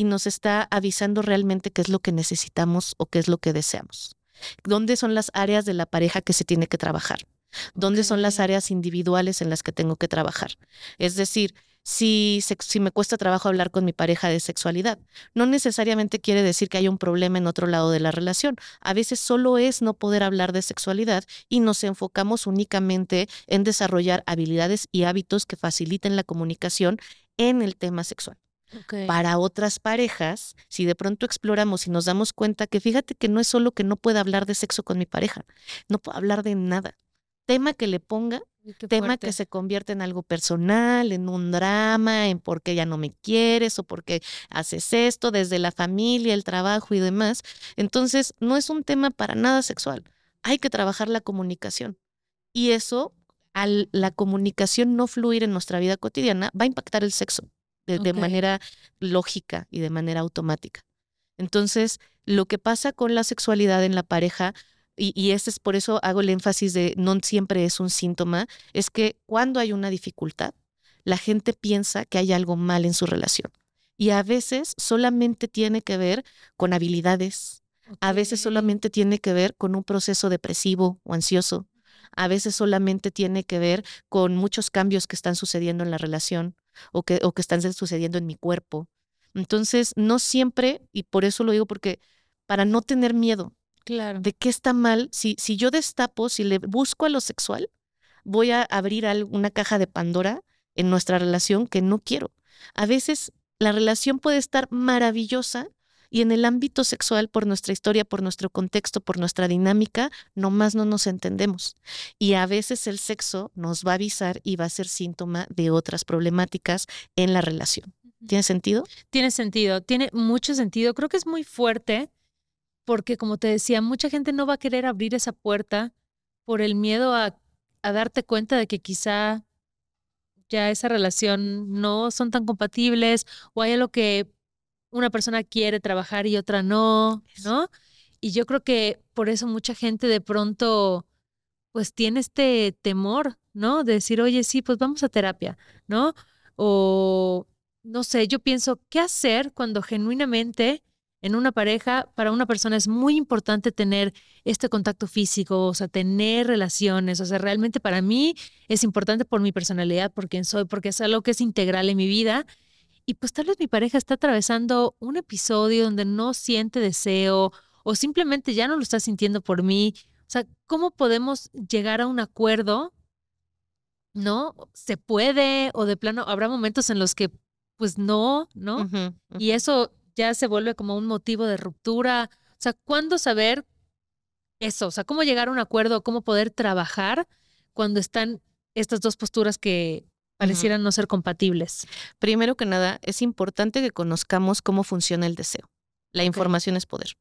y nos está avisando realmente qué es lo que necesitamos o qué es lo que deseamos. ¿Dónde son las áreas de la pareja que se tiene que trabajar? ¿Dónde son las áreas individuales en las que tengo que trabajar? Es decir, si, si me cuesta trabajo hablar con mi pareja de sexualidad, no necesariamente quiere decir que haya un problema en otro lado de la relación. A veces solo es no poder hablar de sexualidad y nos enfocamos únicamente en desarrollar habilidades y hábitos que faciliten la comunicación en el tema sexual. Para otras parejas, si de pronto exploramos y nos damos cuenta que fíjate que no es solo que no pueda hablar de sexo con mi pareja, no puedo hablar de nada. Tema que le ponga, tema que se convierte en algo personal, en un drama, en por qué ya no me quieres o por qué haces esto, desde la familia, el trabajo y demás. Entonces, no es un tema para nada sexual. Hay que trabajar la comunicación. Y eso, al la comunicación no fluir en nuestra vida cotidiana, va a impactar el sexo de manera lógica y de manera automática. Entonces, lo que pasa con la sexualidad en la pareja y, este es por eso hago el énfasis de no siempre es un síntoma, es que cuando hay una dificultad, la gente piensa que hay algo mal en su relación. Y a veces solamente tiene que ver con habilidades, a veces solamente tiene que ver con un proceso depresivo o ansioso, a veces solamente tiene que ver con muchos cambios que están sucediendo en la relación o que, o que están sucediendo en mi cuerpo. Entonces, no siempre, y por eso lo digo porque para no tener miedo, Claro. ¿De qué está mal? Si, si yo destapo, si le busco a lo sexual, voy a abrir una caja de Pandora en nuestra relación que no quiero. A veces la relación puede estar maravillosa y en el ámbito sexual, por nuestra historia, por nuestro contexto, por nuestra dinámica, nomás no nos entendemos. Y a veces el sexo nos va a avisar y va a ser síntoma de otras problemáticas en la relación. ¿Tiene sentido? Tiene sentido, tiene mucho sentido. Creo que es muy fuerte porque como te decía, mucha gente no va a querer abrir esa puerta por el miedo a, darte cuenta de que quizá ya esa relación no son tan compatibles o hay algo que una persona quiere trabajar y otra no, ¿no? Y yo creo que por eso mucha gente de pronto pues tiene este temor, ¿no? De decir, oye, sí, pues vamos a terapia, ¿no? O no sé, yo pienso, ¿qué hacer cuando genuinamente en una pareja, para una persona es muy importante tener este contacto físico, o sea, tener relaciones, o sea, realmente para mí es importante por mi personalidad, por quién soy, porque es algo que es integral en mi vida. Y pues tal vez mi pareja está atravesando un episodio donde no siente deseo o simplemente ya no lo está sintiendo por mí. O sea, ¿cómo podemos llegar a un acuerdo? ¿No? ¿Se puede? O de plano, habrá momentos en los que pues no, ¿no? Y eso ya se vuelve como un motivo de ruptura. O sea, ¿cuándo saber eso? O sea, ¿cómo llegar a un acuerdo? ¿Cómo poder trabajar cuando están estas dos posturas que parecieran no ser compatibles? Primero que nada, es importante que conozcamos cómo funciona el deseo. La información es poder.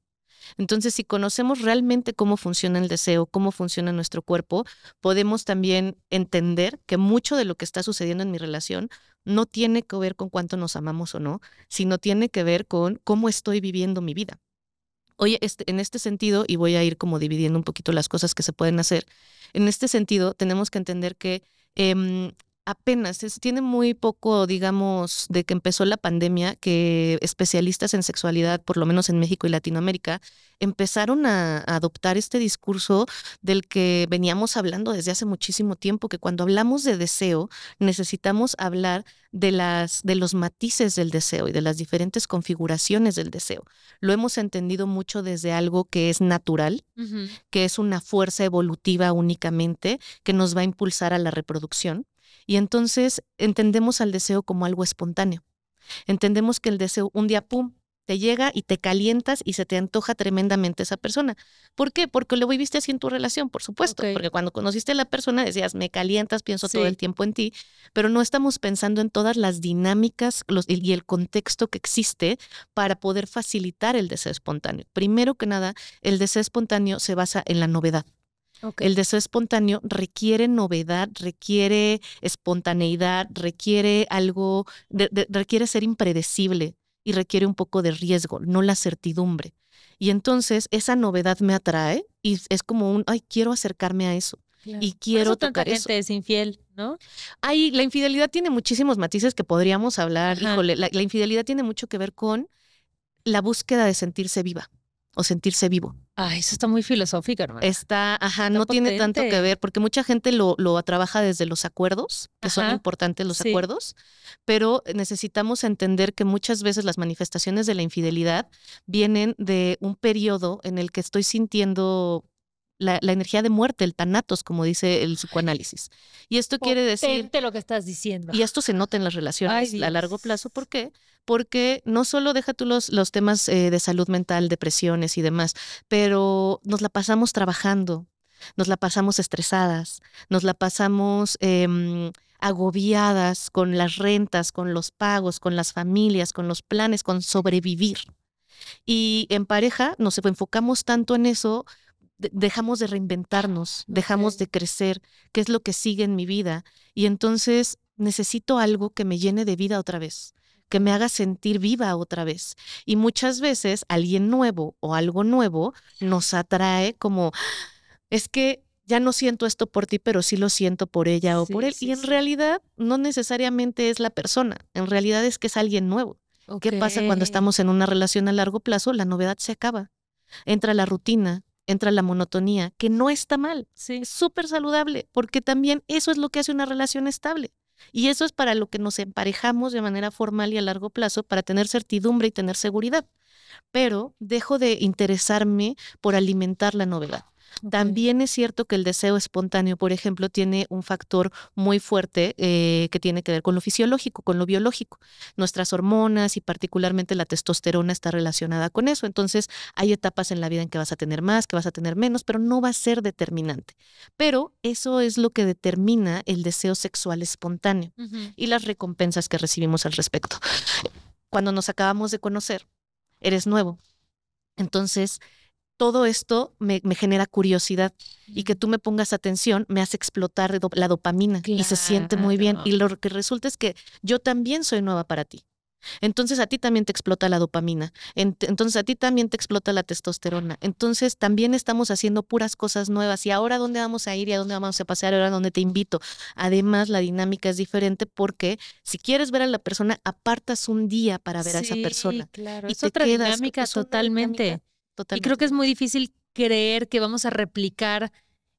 Entonces, si conocemos realmente cómo funciona el deseo, cómo funciona nuestro cuerpo, podemos también entender que mucho de lo que está sucediendo en mi relación no tiene que ver con cuánto nos amamos o no, sino tiene que ver con cómo estoy viviendo mi vida. Oye, este, en este sentido, y voy a ir como dividiendo un poquito las cosas que se pueden hacer, en este sentido tenemos que entender que em, apenas, tiene muy poco, digamos, de que empezó la pandemia, que especialistas en sexualidad, por lo menos en México y Latinoamérica, empezaron a, adoptar este discurso del que veníamos hablando desde hace muchísimo tiempo, que cuando hablamos de deseo, necesitamos hablar de las de los matices del deseo y de las diferentes configuraciones del deseo. Lo hemos entendido mucho desde algo que es natural, que es una fuerza evolutiva únicamente que nos va a impulsar a la reproducción y entonces entendemos al deseo como algo espontáneo. Entendemos que el deseo un día, ¡pum!, te llega y te calientas y se te antoja tremendamente esa persona. ¿Por qué? Porque lo viviste así en tu relación, por supuesto. Porque cuando conociste a la persona decías, me calientas, pienso todo el tiempo en ti, pero no estamos pensando en todas las dinámicas y el contexto que existe para poder facilitar el deseo espontáneo. Primero que nada, el deseo espontáneo se basa en la novedad. El deseo espontáneo requiere novedad, requiere espontaneidad, requiere algo, requiere ser impredecible y requiere un poco de riesgo, no la certidumbre. Y entonces esa novedad me atrae y es como un, ay, quiero acercarme a eso. Y quiero tocar tanta gente es infiel, ¿no? Ay, la infidelidad tiene muchísimos matices que podríamos hablar. Híjole, la infidelidad tiene mucho que ver con la búsqueda de sentirse viva o sentirse vivo. Ay, eso está muy filosófico, hermano. Está, ajá, no tiene tanto que ver, porque mucha gente lo, lo trabaja desde los acuerdos, que son importantes los acuerdos, pero necesitamos entender que muchas veces las manifestaciones de la infidelidad vienen de un periodo en el que estoy sintiendo la, energía de muerte, el tanatos, como dice el psicoanálisis. Y esto quiere decir... lo que estás diciendo. Y esto se nota en las relaciones a largo plazo. ¿Por qué? Porque no solo deja tú los, los temas eh, de salud mental, depresiones y demás, pero nos la pasamos trabajando, nos la pasamos estresadas, nos la pasamos em, agobiadas con las rentas, con los pagos, con las familias, con los planes, con sobrevivir. Y en pareja nos enfocamos tanto en eso, dejamos de reinventarnos, dejamos de crecer, qué es lo que sigue en mi vida. Y entonces necesito algo que me llene de vida otra vez que me haga sentir viva otra vez. Y muchas veces alguien nuevo o algo nuevo nos atrae como, es que ya no siento esto por ti, pero sí lo siento por ella o por él. y en realidad no necesariamente es la persona, en realidad es que es alguien nuevo. ¿Qué pasa cuando estamos en una relación a largo plazo? La novedad se acaba. Entra la rutina, entra la monotonía, que no está mal. Es súper saludable, porque también eso es lo que hace una relación estable. Y eso es para lo que nos emparejamos de manera formal y a largo plazo, para tener certidumbre y tener seguridad. Pero dejo de interesarme por alimentar la novedad. También es cierto que el deseo espontáneo, por ejemplo, tiene un factor muy fuerte eh, que tiene que ver con lo fisiológico, con lo biológico. Nuestras hormonas y particularmente la testosterona está relacionada con eso. Entonces, hay etapas en la vida en que vas a tener más, que vas a tener menos, pero no va a ser determinante. Pero eso es lo que determina el deseo sexual espontáneo y las recompensas que recibimos al respecto. Cuando nos acabamos de conocer, eres nuevo. Entonces, todo esto me, genera curiosidad y que tú me pongas atención me hace explotar la dopamina y se siente muy bien. Y lo que resulta es que yo también soy nueva para ti. Entonces a ti también te explota la dopamina, entonces a ti también te explota la testosterona, entonces también estamos haciendo puras cosas nuevas y ahora dónde vamos a ir y a dónde vamos a pasar, ahora dónde te invito. Además la dinámica es diferente porque si quieres ver a la persona, apartas un día para ver a esa persona. Claro. Y es otra dinámica totalmente. Y creo que es muy difícil creer que vamos a replicar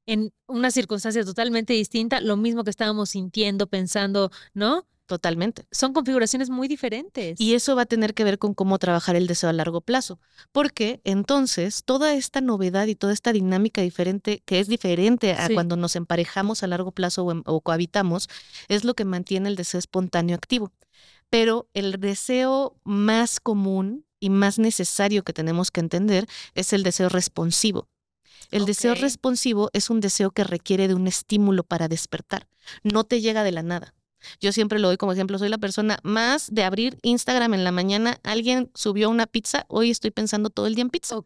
en una circunstancia totalmente distinta lo mismo que estábamos sintiendo, pensando, ¿no? Totalmente. Son configuraciones muy diferentes. Y eso va a tener que ver con cómo trabajar el deseo a largo plazo. Porque entonces toda esta novedad y toda esta dinámica diferente, que es diferente a cuando nos emparejamos a largo plazo o, o cohabitamos, es lo que mantiene el deseo espontáneo activo. Pero el deseo más común y más necesario que tenemos que entender es el deseo responsivo. El deseo responsivo es un deseo que requiere de un estímulo para despertar. No te llega de la nada. Yo siempre lo doy como ejemplo, soy la persona más de abrir Instagram en la mañana, alguien subió una pizza, hoy estoy pensando todo el día en pizza.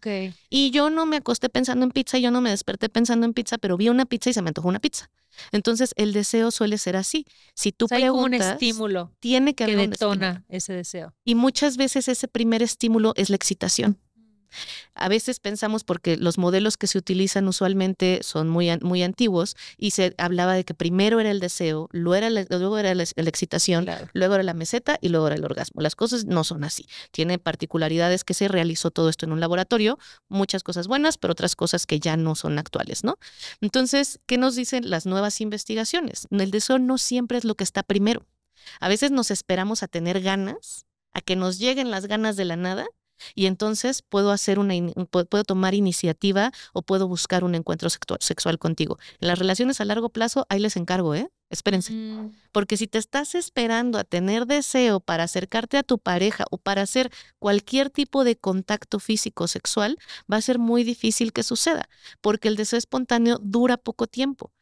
Y yo no me acosté pensando en pizza, yo no me desperté pensando en pizza, pero vi una pizza y se me antojó una pizza. Entonces, el deseo suele ser así. Si tú preguntas, un estímulo tiene que, haber detona ese deseo. Y muchas veces ese primer estímulo es la excitación. A veces pensamos porque los modelos que se utilizan usualmente son muy, muy antiguos y se hablaba de que primero era el deseo, luego era la, luego era la, excitación, luego era la meseta y luego era el orgasmo. Las cosas no son así. Tiene particularidades que se realizó todo esto en un laboratorio, muchas cosas buenas, pero otras cosas que ya no son actuales, ¿no? Entonces, ¿qué nos dicen las nuevas investigaciones? El deseo no siempre es lo que está primero. A veces nos esperamos a tener ganas, a que nos lleguen las ganas de la nada y entonces puedo hacer una puedo tomar iniciativa o puedo buscar un encuentro sexual contigo. En las relaciones a largo plazo ahí les encargo, ¿eh? Espérense. Mm. Porque si te estás esperando a tener deseo para acercarte a tu pareja o para hacer cualquier tipo de contacto físico sexual, va a ser muy difícil que suceda, porque el deseo espontáneo dura poco tiempo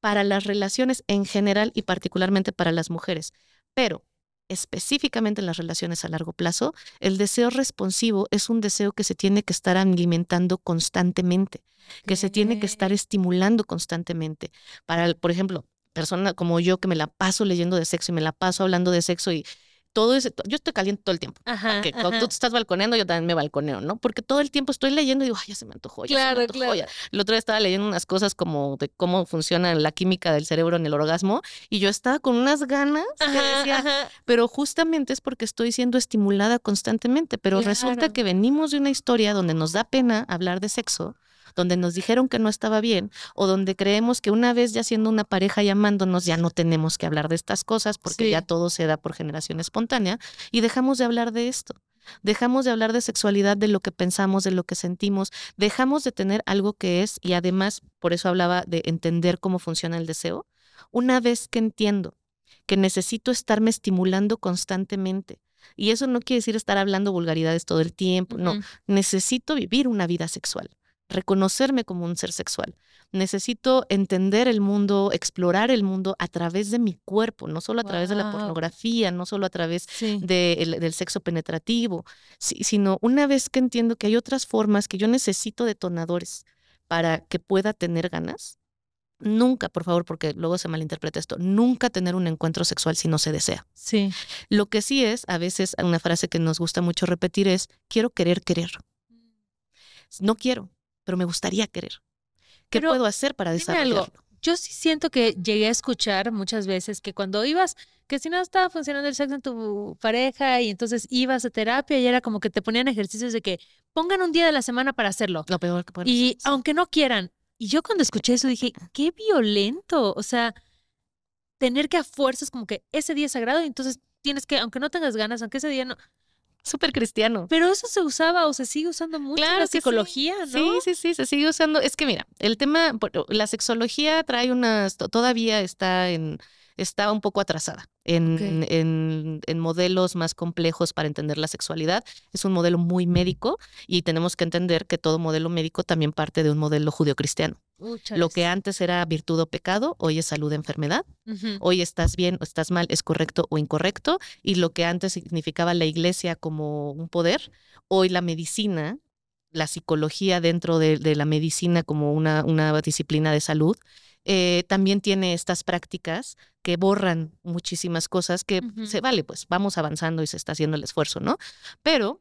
para las relaciones en general y particularmente para las mujeres. Pero específicamente en las relaciones a largo plazo, el deseo responsivo es un deseo que se tiene que estar alimentando constantemente, que se tiene que estar estimulando constantemente. Para, por ejemplo, persona como yo que me la paso leyendo de sexo y me la paso hablando de sexo y todo ese, yo estoy caliente todo el tiempo. Ajá, cuando tú te estás balconeando, yo también me balconeo, ¿no? Porque todo el tiempo estoy leyendo y digo, ay, ya se me antojó, ya se me antojó. Claro. El otro día estaba leyendo unas cosas como de cómo funciona la química del cerebro en el orgasmo y yo estaba con unas ganas que decía, pero justamente es porque estoy siendo estimulada constantemente, pero resulta que venimos de una historia donde nos da pena hablar de sexo donde nos dijeron que no estaba bien o donde creemos que una vez ya siendo una pareja llamándonos ya no tenemos que hablar de estas cosas porque ya todo se da por generación espontánea y dejamos de hablar de esto. Dejamos de hablar de sexualidad, de lo que pensamos, de lo que sentimos, dejamos de tener algo que es, y además por eso hablaba de entender cómo funciona el deseo. Una vez que entiendo que necesito estarme estimulando constantemente, y eso no quiere decir estar hablando vulgaridades todo el tiempo, no, necesito vivir una vida sexual reconocerme como un ser sexual. Necesito entender el mundo, explorar el mundo a través de mi cuerpo, no solo a través de la pornografía, no solo a través del sexo penetrativo, sino una vez que entiendo que hay otras formas que yo necesito detonadores para que pueda tener ganas. Nunca, por favor, porque luego se malinterpreta esto, nunca tener un encuentro sexual si no se desea. Sí. Lo que sí es, a veces una frase que nos gusta mucho repetir es, quiero querer querer. No quiero, pero me gustaría querer. ¿Qué puedo hacer para desarrollarlo? Yo sí siento que llegué a escuchar muchas veces que cuando ibas, que si no estaba funcionando el sexo en tu pareja y entonces ibas a terapia y era como que te ponían ejercicios de que pongan un día de la semana para hacerlo. Lo peor que pueden Y aunque no quieran. Y yo cuando escuché eso dije, qué violento. O sea, tener que a fuerzas como que ese día es sagrado y entonces tienes que, aunque no tengas ganas, aunque ese día no, súper cristiano. Pero eso se usaba o se sigue usando mucho en la psicología, ¿no? Sí, sí, sí, se sigue usando. Es que mira, el tema, la sexología trae unas, todavía está en, está un poco atrasada en, en, en, modelos más complejos para entender la sexualidad. Es un modelo muy médico y tenemos que entender que todo modelo médico también parte de un modelo judio-cristiano. Lo que antes era virtud o pecado, hoy es salud o enfermedad. Hoy estás bien o estás mal, es correcto o incorrecto. Y lo que antes significaba la iglesia como un poder, hoy la medicina, la psicología dentro de, la medicina como una, una disciplina de salud, eh, también tiene estas prácticas que borran muchísimas cosas que se vale, pues vamos avanzando y se está haciendo el esfuerzo, ¿no? Pero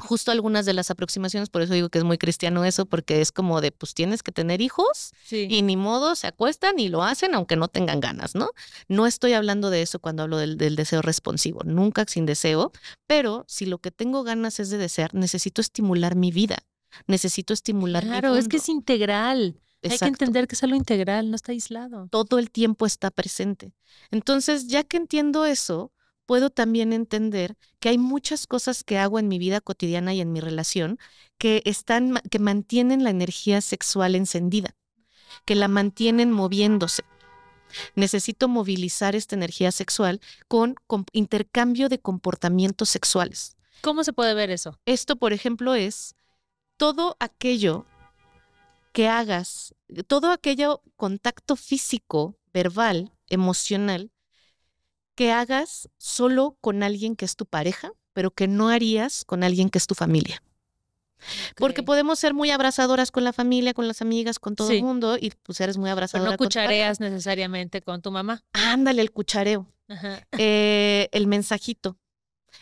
justo algunas de las aproximaciones, por eso digo que es muy cristiano eso, porque es como de, pues tienes que tener hijos y ni modo, se acuestan y lo hacen aunque no tengan ganas, ¿no? No estoy hablando de eso cuando hablo del, del, deseo responsivo, nunca sin deseo, pero si lo que tengo ganas es de desear, necesito estimular mi vida, necesito estimular claro, mi Claro, es que es integral. Hay que entender que es algo integral, no está aislado. Todo el tiempo está presente. Entonces, ya que entiendo eso, puedo también entender que hay muchas cosas que hago en mi vida cotidiana y en mi relación que están que mantienen la energía sexual encendida, que la mantienen moviéndose. Necesito movilizar esta energía sexual con, con intercambio de comportamientos sexuales. ¿Cómo se puede ver eso? Esto, por ejemplo, es todo aquello que hagas, todo aquello contacto físico, verbal, emocional, que hagas solo con alguien que es tu pareja, pero que no harías con alguien que es tu familia. Porque podemos ser muy abrazadoras con la familia, con las amigas, con todo el mundo, y pues eres muy abrazadora. Pero no cuchareas necesariamente con tu mamá. Ándale, el cuchareo. Eh, el mensajito,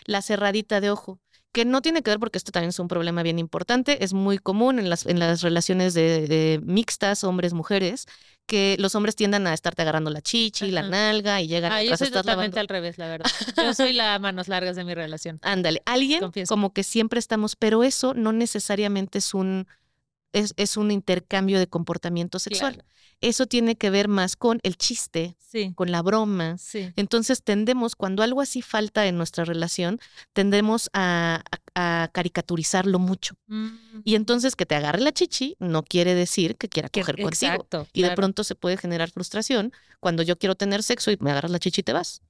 la cerradita de ojo que no tiene que ver porque esto también es un problema bien importante, es muy común en las, en las relaciones de, mixtas, hombres, mujeres, que los hombres tiendan a estarte agarrando la chichi, la nalga y llegan a yo soy totalmente al revés, la verdad. Yo soy la manos largas de mi relación. Ándale, alguien como que siempre estamos, pero eso no necesariamente es un es, es, un intercambio de comportamiento sexual. Eso tiene que ver más con el chiste, con la broma. Entonces tendemos, cuando algo así falta en nuestra relación, tendemos a, caricaturizarlo mucho. Mm. Y entonces que te agarre la chichi no quiere decir que quiera coger contigo. y de pronto se puede generar frustración cuando yo quiero tener sexo y me agarras la chichi y te vas.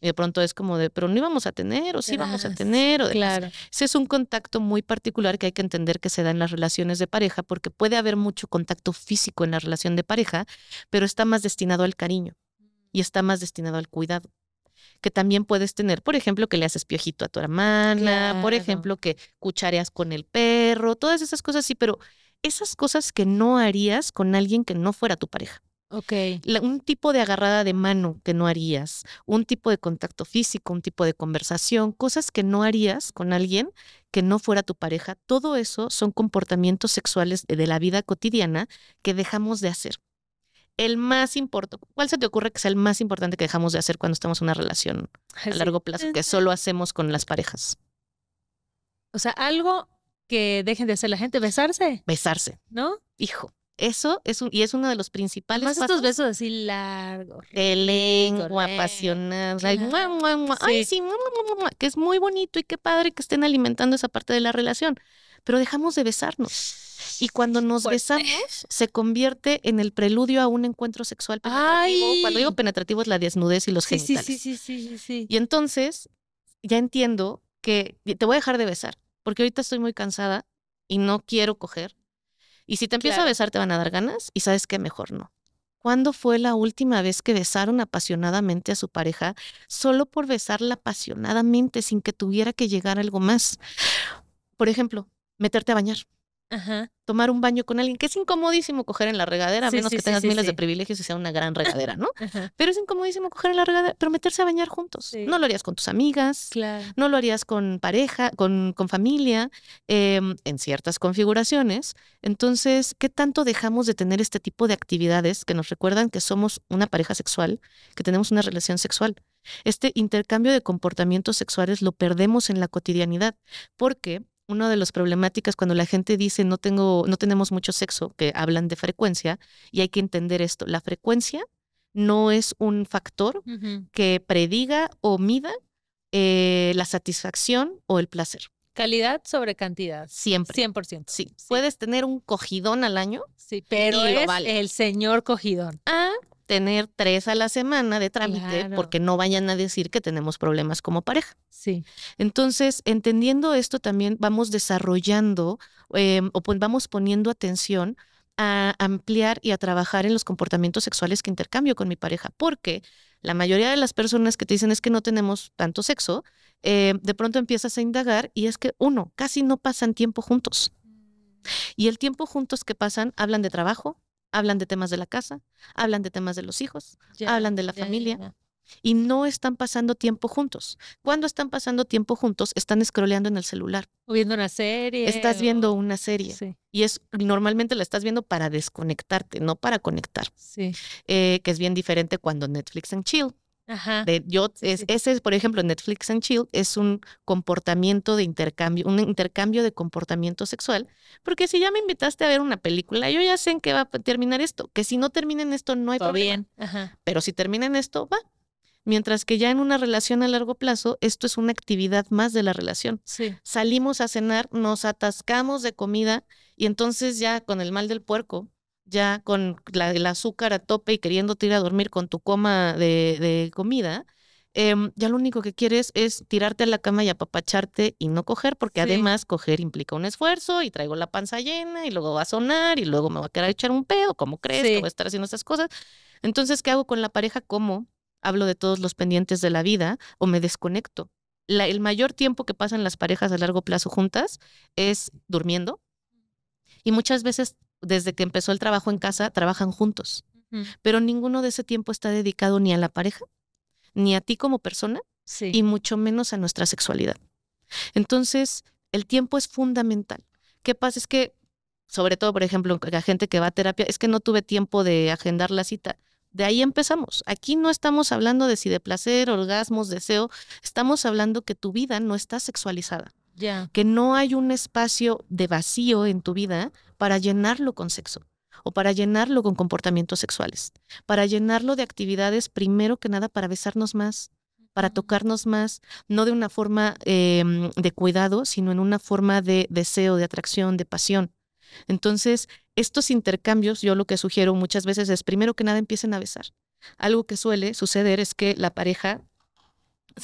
Y de pronto es como de, pero no íbamos a tener, o sí vamos a tener, o Claro. Ese es un contacto muy particular que hay que entender que se da en las relaciones de pareja, porque puede haber mucho contacto físico en la relación de pareja, pero está más destinado al cariño y está más destinado al cuidado. Que también puedes tener, por ejemplo, que le haces piojito a tu hermana, por ejemplo, que cuchareas con el perro, todas esas cosas sí, pero esas cosas que no harías con alguien que no fuera tu pareja. Ok. un tipo de agarrada de mano que no harías, un tipo de contacto físico, un tipo de conversación, cosas que no harías con alguien que no fuera tu pareja, todo eso son comportamientos sexuales de la vida cotidiana que dejamos de hacer. El más importante, ¿cuál se te ocurre que sea el más importante que dejamos de hacer cuando estamos en una relación a largo plazo, que solo hacemos con las parejas? O sea, algo que dejen de hacer la gente, besarse. Besarse. ¿No? Hijo. Eso es un, y es uno de los principales. Más estos besos así largos. De lengua, apasionados. Ay, sí, que es muy bonito y qué padre que estén alimentando esa parte de la relación. Pero dejamos de besarnos. Y cuando nos besamos, se convierte en el preludio a un encuentro sexual penetrativo. Cuando digo penetrativo es la desnudez y los genitales. Sí, sí, sí, sí, sí. Y entonces ya entiendo que te voy a dejar de besar, porque ahorita estoy muy cansada y no quiero coger Y si te empieza a besar, te van a dar ganas y sabes que mejor no. ¿Cuándo fue la última vez que besaron apasionadamente a su pareja solo por besarla apasionadamente sin que tuviera que llegar algo más? Por ejemplo, meterte a bañar. Ajá. Tomar un baño con alguien, que es incomodísimo coger en la regadera, a menos que tengas miles de privilegios y sea una gran regadera, ¿no? Pero es incomodísimo coger en la regadera, pero meterse a bañar juntos. No lo harías con tus amigas, no lo harías con pareja, con, con familia, em, en ciertas configuraciones. Entonces, ¿qué tanto dejamos de tener este tipo de actividades que nos recuerdan que somos una pareja sexual, que tenemos una relación sexual? Este intercambio de comportamientos sexuales lo perdemos en la cotidianidad, porque una de las problemáticas cuando la gente dice no tengo, no tenemos mucho sexo, que hablan de frecuencia, y hay que entender esto. La frecuencia no es un factor que prediga o mida eh, la satisfacción o el placer. Calidad sobre cantidad. Siempre. 100%. Sí. sí. Puedes tener un cogidón al año. Sí, pero es el señor cogidón. Ah, tener tres a la semana de trámite porque no vayan a decir que tenemos problemas como pareja. Sí. Entonces, entendiendo esto también vamos desarrollando em, o pues vamos poniendo atención a ampliar y a trabajar en los comportamientos sexuales que intercambio con mi pareja, porque la mayoría de las personas que te dicen es que no tenemos tanto sexo, eh, de pronto empiezas a indagar y es que uno, casi no pasan tiempo juntos. Mm. Y el tiempo juntos que pasan hablan de trabajo, hablan de temas de la casa, hablan de temas de los hijos, hablan de la familia. Y no están pasando tiempo juntos. Cuando están pasando tiempo juntos, están scrolleando en el celular. O viendo una serie. Estás viendo una serie. Y es normalmente la estás viendo para desconectarte, no para conectar. Sí. Eh, que es bien diferente cuando Netflix and chill. Ajá. yo, es, Ese es, por ejemplo, Netflix and Chill es un comportamiento de intercambio, un intercambio de comportamiento sexual, porque si ya me invitaste a ver una película, yo ya sé en qué va a terminar esto, que si no termina en esto no hay Todo problema. bien. Ajá. Pero si termina en esto, va. Mientras que ya en una relación a largo plazo, esto es una actividad más de la relación. Sí. Salimos a cenar, nos atascamos de comida y entonces ya con el mal del puerco, ya con el azúcar a tope y queriéndote ir a dormir con tu coma de, comida, em, ya lo único que quieres es tirarte a la cama y apapacharte y no coger, porque además coger implica un esfuerzo y traigo la panza llena y luego va a sonar y luego me va a querer echar un pedo, ¿cómo crees que voy a estar haciendo esas cosas? Entonces, ¿qué hago con la pareja? ¿Cómo? Hablo de todos los pendientes de la vida o me desconecto. el mayor tiempo que pasan las parejas a largo plazo juntas es durmiendo y muchas veces desde que empezó el trabajo en casa, trabajan juntos. Pero ninguno de ese tiempo está dedicado ni a la pareja, ni a ti como persona, y mucho menos a nuestra sexualidad. Entonces, el tiempo es fundamental. ¿Qué pasa? Es que, sobre todo, por ejemplo, la gente que va a terapia, es que no tuve tiempo de agendar la cita. De ahí empezamos. Aquí no estamos hablando de si de placer, orgasmos, deseo, estamos hablando que tu vida no está sexualizada. Que no hay un espacio de vacío en tu vida para llenarlo con sexo o para llenarlo con comportamientos sexuales, para llenarlo de actividades primero que nada para besarnos más, para tocarnos más, no de una forma em, de cuidado, sino en una forma de deseo, de atracción, de pasión. Entonces, estos intercambios, yo lo que sugiero muchas veces es, primero que nada, empiecen a besar. Algo que suele suceder es que la pareja,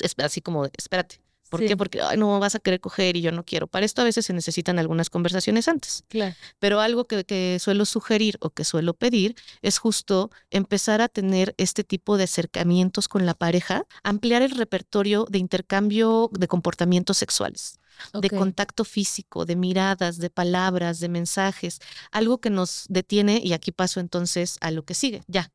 es así como, espérate, ¿Por qué? Porque no vas a querer coger y yo no quiero. Para esto a veces se necesitan algunas conversaciones antes. Claro. Pero algo que, suelo sugerir o que suelo pedir es justo empezar a tener este tipo de acercamientos con la pareja, ampliar el repertorio de intercambio de comportamientos sexuales. de contacto físico, de miradas, de palabras, de mensajes, algo que nos detiene y aquí paso entonces a lo que sigue. Ya,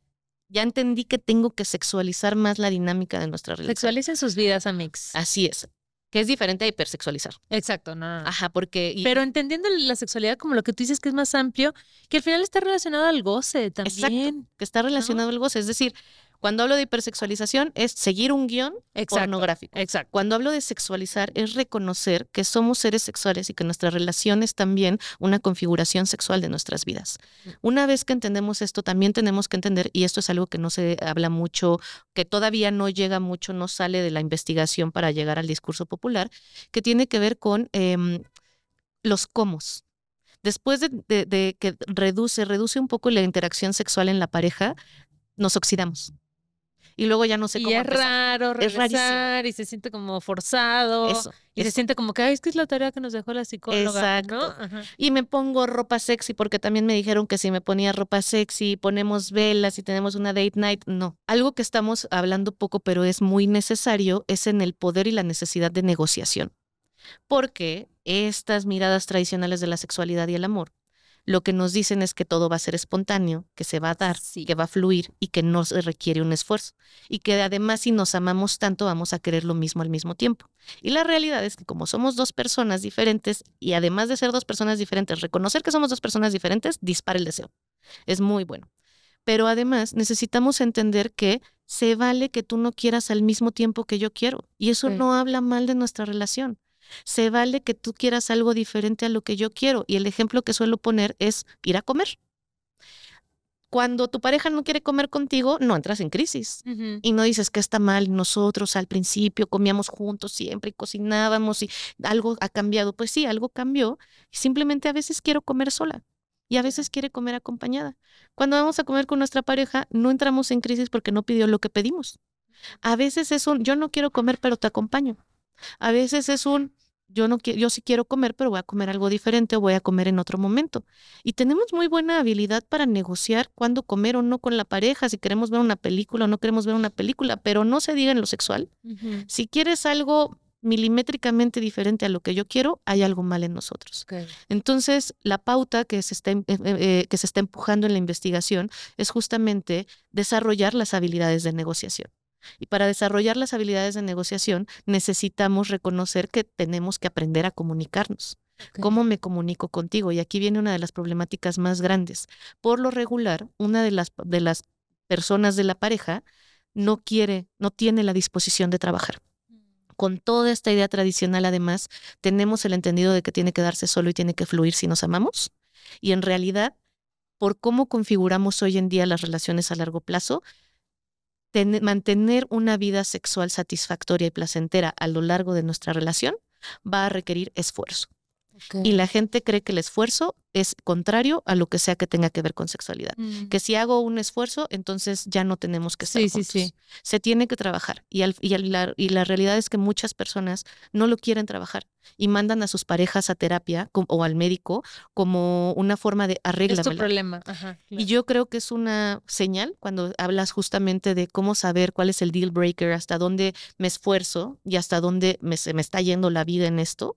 ya entendí que tengo que sexualizar más la dinámica de nuestra relación. Sexualicen sus vidas, Amix. Así es que es diferente a hipersexualizar. Exacto, no, Ajá, porque... Pero entendiendo la sexualidad como lo que tú dices que es más amplio, que al final está relacionado al goce también. Exacto, que está relacionado al goce. Es decir, cuando hablo de hipersexualización es seguir un guion pornográfico. Exacto. Cuando hablo de sexualizar es reconocer que somos seres sexuales y que nuestra relación es también una configuración sexual de nuestras vidas. Mm. Una vez que entendemos esto, también tenemos que entender, y esto es algo que no se habla mucho, que todavía no llega mucho, no sale de la investigación para llegar al discurso popular, que tiene que ver con em, los cómo. Después de, de, que reduce, reduce un poco la interacción sexual en la pareja, nos oxidamos y luego ya no sé cómo es raro regresar y se siente como forzado. Eso. Y se siente como que, Ay, es que es la tarea que nos dejó la psicóloga. Exacto. Y me pongo ropa sexy porque también me dijeron que si me ponía ropa sexy, ponemos velas y tenemos una date night. No. Algo que estamos hablando poco, pero es muy necesario, es en el poder y la necesidad de negociación. Porque estas miradas tradicionales de la sexualidad y el amor lo que nos dicen es que todo va a ser espontáneo, que se va a dar, que va a fluir y que no se requiere un esfuerzo. Y que además si nos amamos tanto vamos a querer lo mismo al mismo tiempo. Y la realidad es que como somos dos personas diferentes y además de ser dos personas diferentes, reconocer que somos dos personas diferentes dispara el deseo. Es muy bueno. Pero además necesitamos entender que se vale que tú no quieras al mismo tiempo que yo quiero. Y eso no habla mal de nuestra relación. Se vale que tú quieras algo diferente a lo que yo quiero. Y el ejemplo que suelo poner es ir a comer. Cuando tu pareja no quiere comer contigo, no entras en crisis y no dices que está mal. Nosotros al principio comíamos juntos siempre y cocinábamos y algo ha cambiado. Pues sí, algo cambió. Simplemente a veces quiero comer sola y a veces quiere comer acompañada. Cuando vamos a comer con nuestra pareja, no entramos en crisis porque no pidió lo que pedimos. A veces es un yo no quiero comer, pero te acompaño. A veces es un yo no quiero, yo sí quiero comer, pero voy a comer algo diferente o voy a comer en otro momento. Y tenemos muy buena habilidad para negociar cuándo comer o no con la pareja, si queremos ver una película o no queremos ver una película, pero no se diga en lo sexual. Si quieres algo milimétricamente diferente a lo que yo quiero, hay algo mal en nosotros. Entonces, la pauta que se, está, em, eh, eh, que se está empujando en la investigación es justamente desarrollar las habilidades de negociación. Y para desarrollar las habilidades de negociación necesitamos reconocer que tenemos que aprender a comunicarnos. ¿Cómo me comunico contigo? Y aquí viene una de las problemáticas más grandes. Por lo regular, una de las, de las personas de la pareja no quiere, no tiene la disposición de trabajar. Mm. Con toda esta idea tradicional, además, tenemos el entendido de que tiene que darse solo y tiene que fluir si nos amamos. Y en realidad, por cómo configuramos hoy en día las relaciones a largo plazo, mantener una vida sexual satisfactoria y placentera a lo largo de nuestra relación va a requerir esfuerzo. Y la gente cree que el esfuerzo es contrario a lo que sea que tenga que ver con sexualidad. Mm. Que si hago un esfuerzo, entonces ya no tenemos que ser sí, Sí, sí. Se tiene que trabajar. Y, y, la, y, la, realidad es que muchas personas no lo quieren trabajar y mandan a sus parejas a terapia o al médico como una forma de arreglar Es tu problema. Y yo creo que es una señal cuando hablas justamente de cómo saber cuál es el deal breaker, hasta dónde me esfuerzo y hasta dónde me, se me está yendo la vida en esto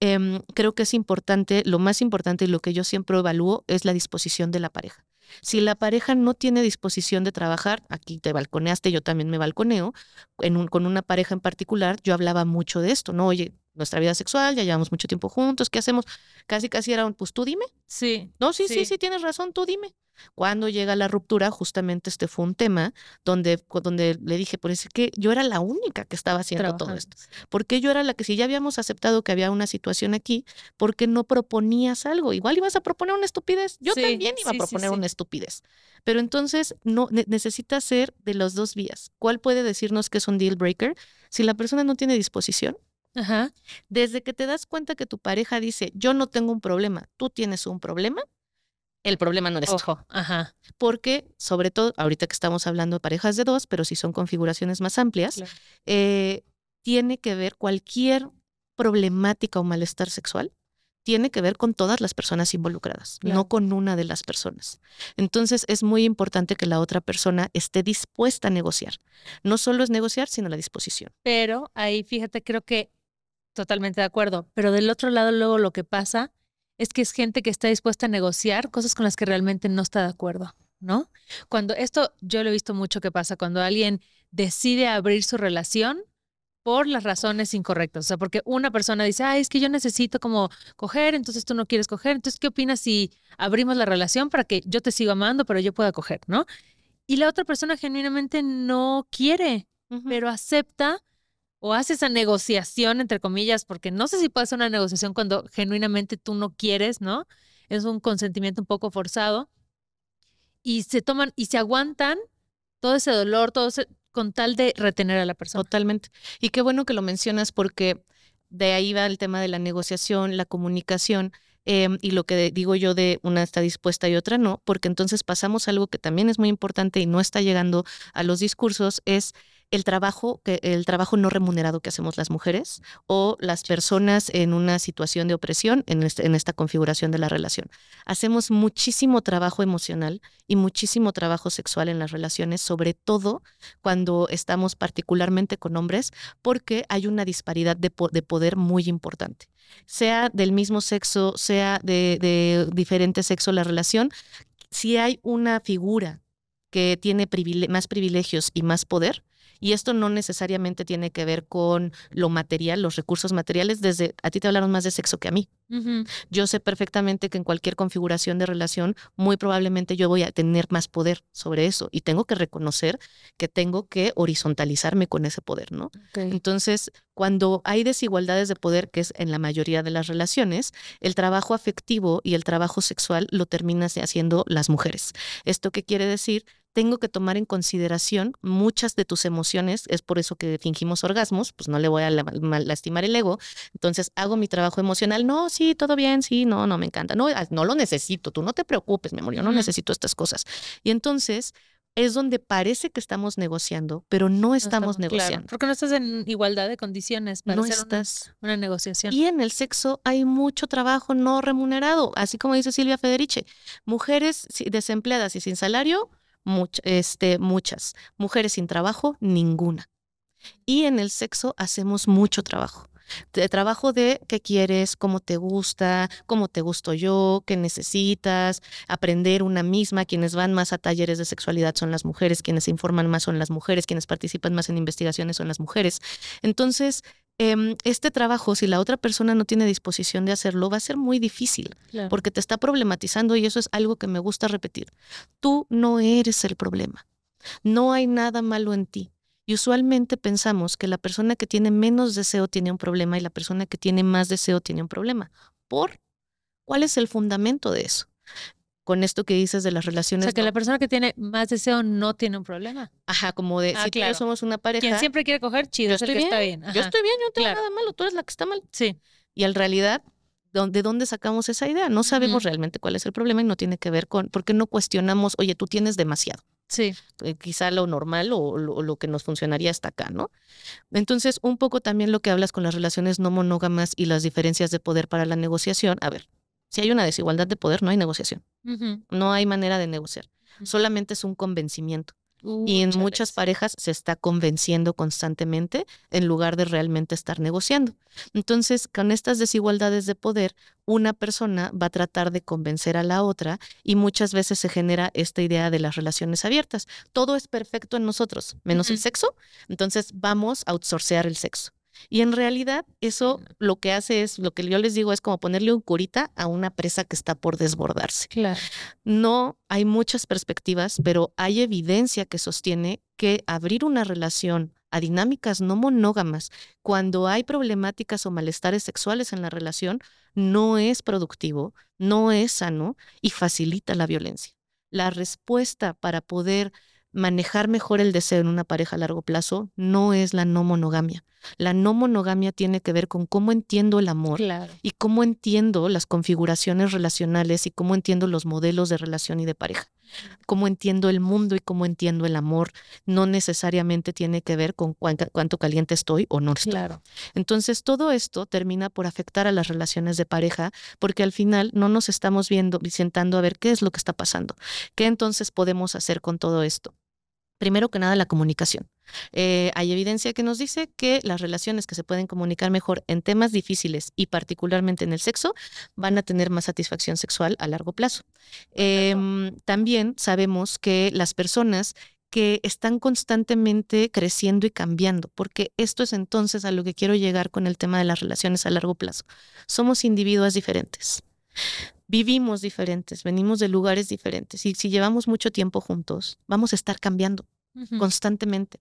Em, creo que es importante, lo más importante y lo que yo siempre evalúo es la disposición de la pareja. Si la pareja no tiene disposición de trabajar, aquí te balconeaste, yo también me balconeo, en con una pareja en particular, yo hablaba mucho de esto, ¿no? Oye, nuestra vida sexual, ya llevamos mucho tiempo juntos, ¿qué hacemos? Casi, casi era un, pues tú dime. Sí. No, sí, sí, sí, tienes razón, tú dime. Cuando llega la ruptura, justamente este fue un tema donde, donde le dije, por eso que yo era la única que estaba haciendo todo esto. Porque yo era la que, si ya habíamos aceptado que había una situación aquí, ¿por qué no proponías algo? Igual ibas a proponer una estupidez. Yo también iba a proponer una estupidez. Pero entonces no necesita ser de las dos vías. ¿Cuál puede decirnos que es un deal breaker? Si la persona no tiene disposición, Ajá. Desde que te das cuenta que tu pareja dice, yo no tengo un problema, tú tienes un problema, el problema no eres Ojo, ajá. Porque, sobre todo, ahorita que estamos hablando de parejas de dos, pero si son configuraciones más amplias, eh, tiene que ver cualquier problemática o malestar sexual, tiene que ver con todas las personas involucradas, no con una de las personas. Entonces, es muy importante que la otra persona esté dispuesta a negociar. No solo es negociar, sino la disposición. Pero ahí, fíjate, creo que totalmente de acuerdo. Pero del otro lado, luego lo que pasa es que es gente que está dispuesta a negociar cosas con las que realmente no está de acuerdo, ¿no? Cuando esto yo lo he visto mucho que pasa, cuando alguien decide abrir su relación por las razones incorrectas, o sea, porque una persona dice, ay, es que yo necesito como coger, entonces tú no quieres coger, entonces, ¿qué opinas si abrimos la relación para que yo te siga amando, pero yo pueda coger, ¿no? Y la otra persona genuinamente no quiere, pero acepta o hace esa negociación, entre comillas, porque no sé si puede ser una negociación cuando genuinamente tú no quieres, ¿no? Es un consentimiento un poco forzado. Y se toman y se aguantan todo ese dolor, todo ese, con tal de retener a la persona. Totalmente. Y qué bueno que lo mencionas porque de ahí va el tema de la negociación, la comunicación. Em, y lo que digo yo de una está dispuesta y otra no, porque entonces pasamos algo que también es muy importante y no está llegando a los discursos, es el trabajo, que, el trabajo no remunerado que hacemos las mujeres o las personas en una situación de opresión en, este, en esta configuración de la relación. Hacemos muchísimo trabajo emocional y muchísimo trabajo sexual en las relaciones, sobre todo cuando estamos particularmente con hombres, porque hay una disparidad de, de poder muy importante. Sea del mismo sexo, sea de, de diferente sexo la relación, si hay una figura que tiene más privilegios y más poder, y esto no necesariamente tiene que ver con lo material, los recursos materiales. Desde a ti te hablaron más de sexo que a mí. Yo sé perfectamente que en cualquier configuración de relación, muy probablemente yo voy a tener más poder sobre eso y tengo que reconocer que tengo que horizontalizarme con ese poder, ¿no? Entonces, cuando hay desigualdades de poder, que es en la mayoría de las relaciones, el trabajo afectivo y el trabajo sexual lo terminan haciendo las mujeres. ¿Esto qué quiere decir? Tengo que tomar en consideración muchas de tus emociones, es por eso que fingimos orgasmos, pues no le voy a lastimar el ego, entonces hago mi trabajo emocional, no, sí, todo bien, sí, no, no me encanta, no, ah, no lo necesito, tú no te preocupes, mi amor, yo no necesito estas cosas. Y entonces es donde parece que estamos negociando, pero no estamos, negociando. porque no estás en igualdad de condiciones para no hacer estás. Una, negociación. Y en el sexo hay mucho trabajo no remunerado, así como dice Silvia Federici, mujeres desempleadas y sin salario, este, muchas. Mujeres sin trabajo, ninguna. Y en el sexo hacemos mucho trabajo. De trabajo de qué quieres, cómo te gusta, cómo te gusto yo, qué necesitas, aprender una misma. Quienes van más a talleres de sexualidad son las mujeres, quienes se informan más son las mujeres, quienes participan más en investigaciones son las mujeres. Entonces, Em, este trabajo, si la otra persona no tiene disposición de hacerlo, va a ser muy difícil porque te está problematizando y eso es algo que me gusta repetir. Tú no eres el problema. No hay nada malo en ti. Y usualmente pensamos que la persona que tiene menos deseo tiene un problema y la persona que tiene más deseo tiene un problema. ¿Por? ¿Cuál es el fundamento de eso? Con esto que dices de las relaciones. O sea, que la persona que tiene más deseo no tiene un problema. Ajá, como de, ah, si claro. somos una pareja. Quien siempre quiere coger, chido, es el que está bien. Yo estoy bien, yo no tengo nada malo, tú eres la que está mal. Sí. Y en realidad, ¿de dónde sacamos esa idea? No sabemos realmente cuál es el problema y no tiene que ver con, porque no cuestionamos, oye, tú tienes demasiado. Sí. Eh, quizá lo normal o lo, que nos funcionaría hasta acá, ¿no? Entonces, un poco también lo que hablas con las relaciones no monógamas y las diferencias de poder para la negociación. A ver, si hay una desigualdad de poder, no hay negociación. No hay manera de negociar. Solamente es un convencimiento. y en muchas parejas se está convenciendo constantemente en lugar de realmente estar negociando. Entonces, con estas desigualdades de poder, una persona va a tratar de convencer a la otra y muchas veces se genera esta idea de las relaciones abiertas. Todo es perfecto en nosotros, menos el sexo. Entonces, vamos a outsourcear el sexo. Y en realidad eso lo que hace es, lo que yo les digo es como ponerle un curita a una presa que está por desbordarse. Claro. No hay muchas perspectivas, pero hay evidencia que sostiene que abrir una relación a dinámicas no monógamas cuando hay problemáticas o malestares sexuales en la relación no es productivo, no es sano y facilita la violencia. La respuesta para poder manejar mejor el deseo en una pareja a largo plazo no es la no monogamia. La no monogamia tiene que ver con cómo entiendo el amor y cómo entiendo las configuraciones relacionales y cómo entiendo los modelos de relación y de pareja. Cómo entiendo el mundo y cómo entiendo el amor no necesariamente tiene que ver con cuánto, caliente estoy o no estoy. Claro. Entonces, todo esto termina por afectar a las relaciones de pareja porque al final no nos estamos viendo sentando a ver qué es lo que está pasando. ¿Qué entonces podemos hacer con todo esto? Primero que nada, la comunicación. Eh, hay evidencia que nos dice que las relaciones que se pueden comunicar mejor en temas difíciles y particularmente en el sexo van a tener más satisfacción sexual a largo plazo. Em, también sabemos que las personas que están constantemente creciendo y cambiando, porque esto es entonces a lo que quiero llegar con el tema de las relaciones a largo plazo. Somos individuos diferentes vivimos diferentes, venimos de lugares diferentes y si llevamos mucho tiempo juntos, vamos a estar cambiando constantemente.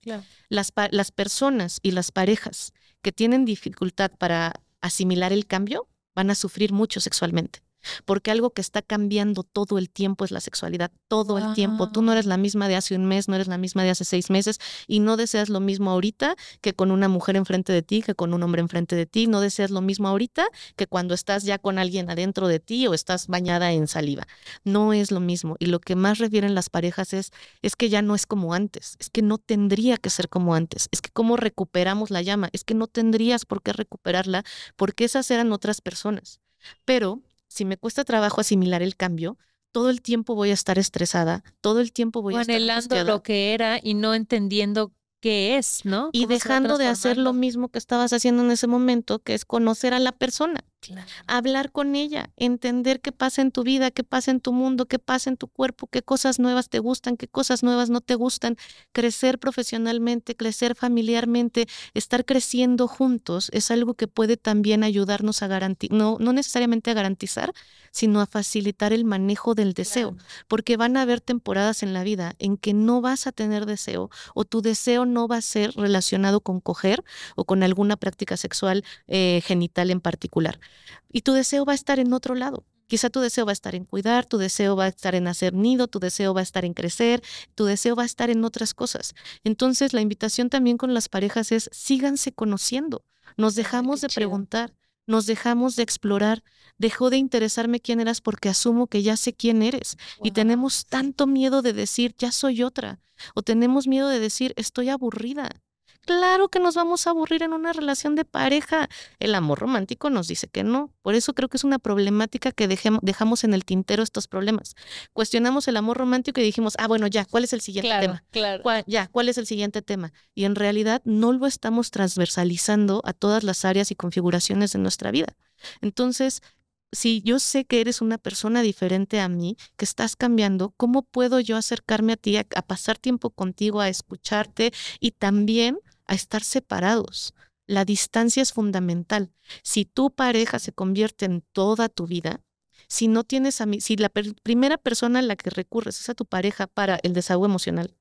Las, las personas y las parejas que tienen dificultad para asimilar el cambio van a sufrir mucho sexualmente. Porque algo que está cambiando todo el tiempo es la sexualidad, todo el tiempo. Tú no eres la misma de hace un mes, no eres la misma de hace seis meses y no deseas lo mismo ahorita que con una mujer enfrente de ti, que con un hombre enfrente de ti, no deseas lo mismo ahorita que cuando estás ya con alguien adentro de ti o estás bañada en saliva. No es lo mismo y lo que más refieren las parejas es es que ya no es como antes, es que no tendría que ser como antes, es que cómo recuperamos la llama, es que no tendrías por qué recuperarla porque esas eran otras personas. Pero si me cuesta trabajo asimilar el cambio, todo el tiempo voy a estar estresada, todo el tiempo voy a estar anhelando lo que era y no entendiendo qué es, ¿no? Y dejando de hacer lo mismo que estabas haciendo en ese momento, que es conocer a la persona. Hablar con ella, entender qué pasa en tu vida, qué pasa en tu mundo, qué pasa en tu cuerpo, qué cosas nuevas te gustan, qué cosas nuevas no te gustan, crecer profesionalmente, crecer familiarmente, estar creciendo juntos es algo que puede también ayudarnos a garantizar, no, no necesariamente a garantizar, sino a facilitar el manejo del deseo, porque van a haber temporadas en la vida en que no vas a tener deseo o tu deseo no va a ser relacionado con coger o con alguna práctica sexual eh, genital en particular y tu deseo va a estar en otro lado. Quizá tu deseo va a estar en cuidar, tu deseo va a estar en hacer nido, tu deseo va a estar en crecer, tu deseo va a estar en otras cosas. Entonces, la invitación también con las parejas es síganse conociendo. Nos dejamos de preguntar, nos dejamos de explorar, dejó de interesarme quién eras porque asumo que ya sé quién eres. Y tenemos tanto miedo de decir, ya soy otra. O tenemos miedo de decir, estoy aburrida. Claro que nos vamos a aburrir en una relación de pareja. El amor romántico nos dice que no. Por eso creo que es una problemática que dejamos en el tintero estos problemas. Cuestionamos el amor romántico y dijimos, ah, bueno, ya, ¿cuál es el siguiente tema? Claro. ya, ¿cuál es el siguiente tema? Y en realidad no lo estamos transversalizando a todas las áreas y configuraciones de nuestra vida. Entonces, si yo sé que eres una persona diferente a mí, que estás cambiando, ¿cómo puedo yo acercarme a ti, a pasar tiempo contigo, a escucharte y también a estar separados. La distancia es fundamental. Si tu pareja se convierte en toda tu vida, si no tienes a mí, si la primera persona a la que recurres es a tu pareja para el desahogo emocional,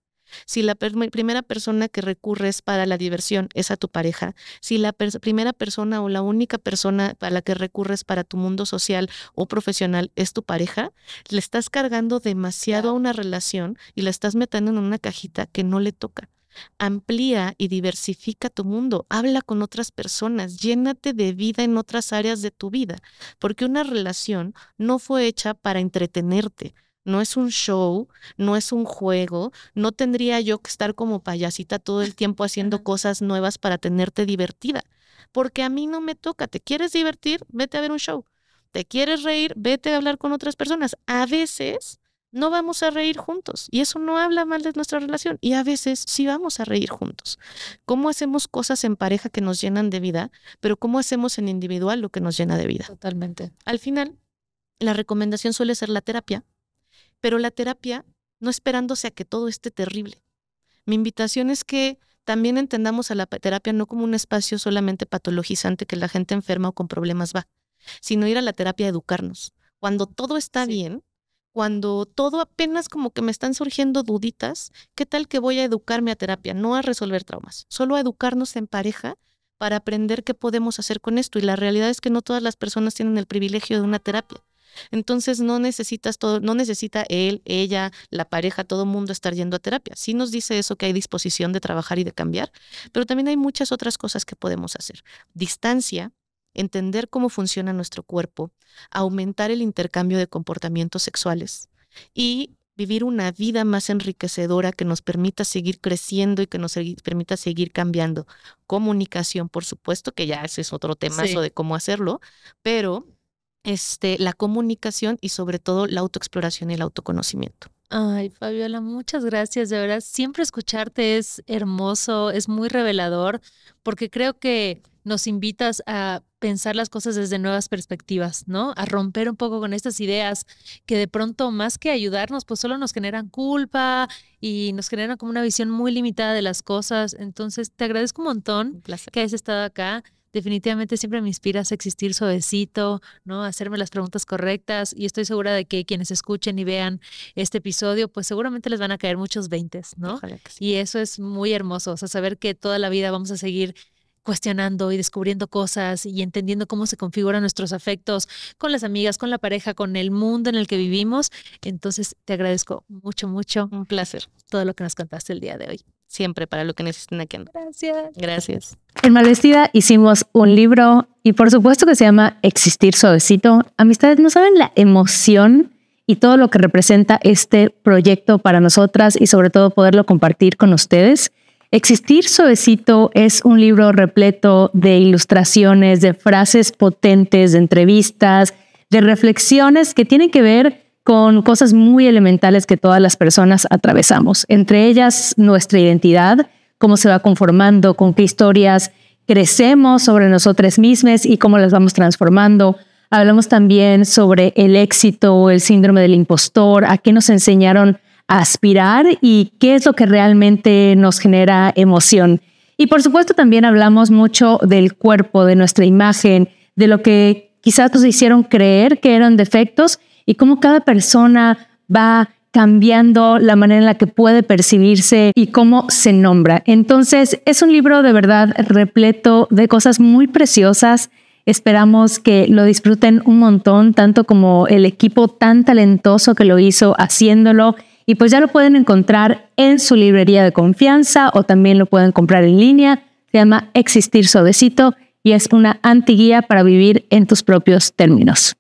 si la primera persona que recurres para la diversión es a tu pareja, si la primera persona o la única persona a la que recurres para tu mundo social o profesional es tu pareja, le estás cargando demasiado a una relación y la estás metiendo en una cajita que no le toca. Amplía y diversifica tu mundo, habla con otras personas, llénate de vida en otras áreas de tu vida, porque una relación no fue hecha para entretenerte, no es un show, no es un juego, no tendría yo que estar como payasita todo el tiempo haciendo cosas nuevas para tenerte divertida, porque a mí no me toca, ¿te quieres divertir? Vete a ver un show. ¿Te quieres reír? Vete a hablar con otras personas. A veces no vamos a reír juntos. Y eso no habla mal de nuestra relación. Y a veces sí vamos a reír juntos. ¿Cómo hacemos cosas en pareja que nos llenan de vida, pero cómo hacemos en individual lo que nos llena de vida? Totalmente. Al final, la recomendación suele ser la terapia, pero la terapia no esperándose a que todo esté terrible. Mi invitación es que también entendamos a la terapia no como un espacio solamente patologizante que la gente enferma o con problemas va, sino ir a la terapia a educarnos. Cuando todo está bien, cuando todo apenas como que me están surgiendo duditas, ¿qué tal que voy a educarme a terapia? No a resolver traumas, solo a educarnos en pareja para aprender qué podemos hacer con esto. Y la realidad es que no todas las personas tienen el privilegio de una terapia. Entonces no necesitas todo, no necesita él, ella, la pareja, todo el mundo estar yendo a terapia. Sí nos dice eso que hay disposición de trabajar y de cambiar, pero también hay muchas otras cosas que podemos hacer. Distancia, entender cómo funciona nuestro cuerpo, aumentar el intercambio de comportamientos sexuales y vivir una vida más enriquecedora que nos permita seguir creciendo y que nos permita seguir cambiando. Comunicación, por supuesto, que ya ese es otro tema de cómo hacerlo, pero este, la comunicación y sobre todo la autoexploración y el autoconocimiento. Ay, Fabiola, muchas gracias. De verdad, siempre escucharte es hermoso, es muy revelador, porque creo que nos invitas a pensar las cosas desde nuevas perspectivas, ¿no? A romper un poco con estas ideas que de pronto, más que ayudarnos, pues solo nos generan culpa y nos generan como una visión muy limitada de las cosas. Entonces, te agradezco un montón que hayas estado acá. Definitivamente siempre me inspiras a existir suavecito, ¿no? A hacerme las preguntas correctas y estoy segura de que quienes escuchen y vean este episodio, pues seguramente les van a caer muchos veintes, ¿no? Y eso es muy hermoso, o sea, saber que toda la vida vamos a seguir cuestionando y descubriendo cosas y entendiendo cómo se configuran nuestros afectos con las amigas, con la pareja, con el mundo en el que vivimos. Entonces, te agradezco mucho, mucho. Un placer. Todo lo que nos contaste el día de hoy. Siempre para lo que necesiten aquí. Gracias. Gracias. En Malvestida hicimos un libro y por supuesto que se llama Existir Suavecito. Amistades, no saben la emoción y todo lo que representa este proyecto para nosotras y sobre todo poderlo compartir con ustedes. Existir Suavecito es un libro repleto de ilustraciones, de frases potentes, de entrevistas, de reflexiones que tienen que ver con cosas muy elementales que todas las personas atravesamos, entre ellas nuestra identidad, cómo se va conformando, con qué historias crecemos sobre nosotras mismas y cómo las vamos transformando. Hablamos también sobre el éxito, el síndrome del impostor, a qué nos enseñaron aspirar y qué es lo que realmente nos genera emoción. Y por supuesto también hablamos mucho del cuerpo, de nuestra imagen, de lo que quizás nos hicieron creer que eran defectos y cómo cada persona va cambiando la manera en la que puede percibirse y cómo se nombra. Entonces, es un libro de verdad repleto de cosas muy preciosas. Esperamos que lo disfruten un montón, tanto como el equipo tan talentoso que lo hizo haciéndolo y pues ya lo pueden encontrar en su librería de confianza o también lo pueden comprar en línea. Se llama Existir Suavecito y es una antiguía para vivir en tus propios términos.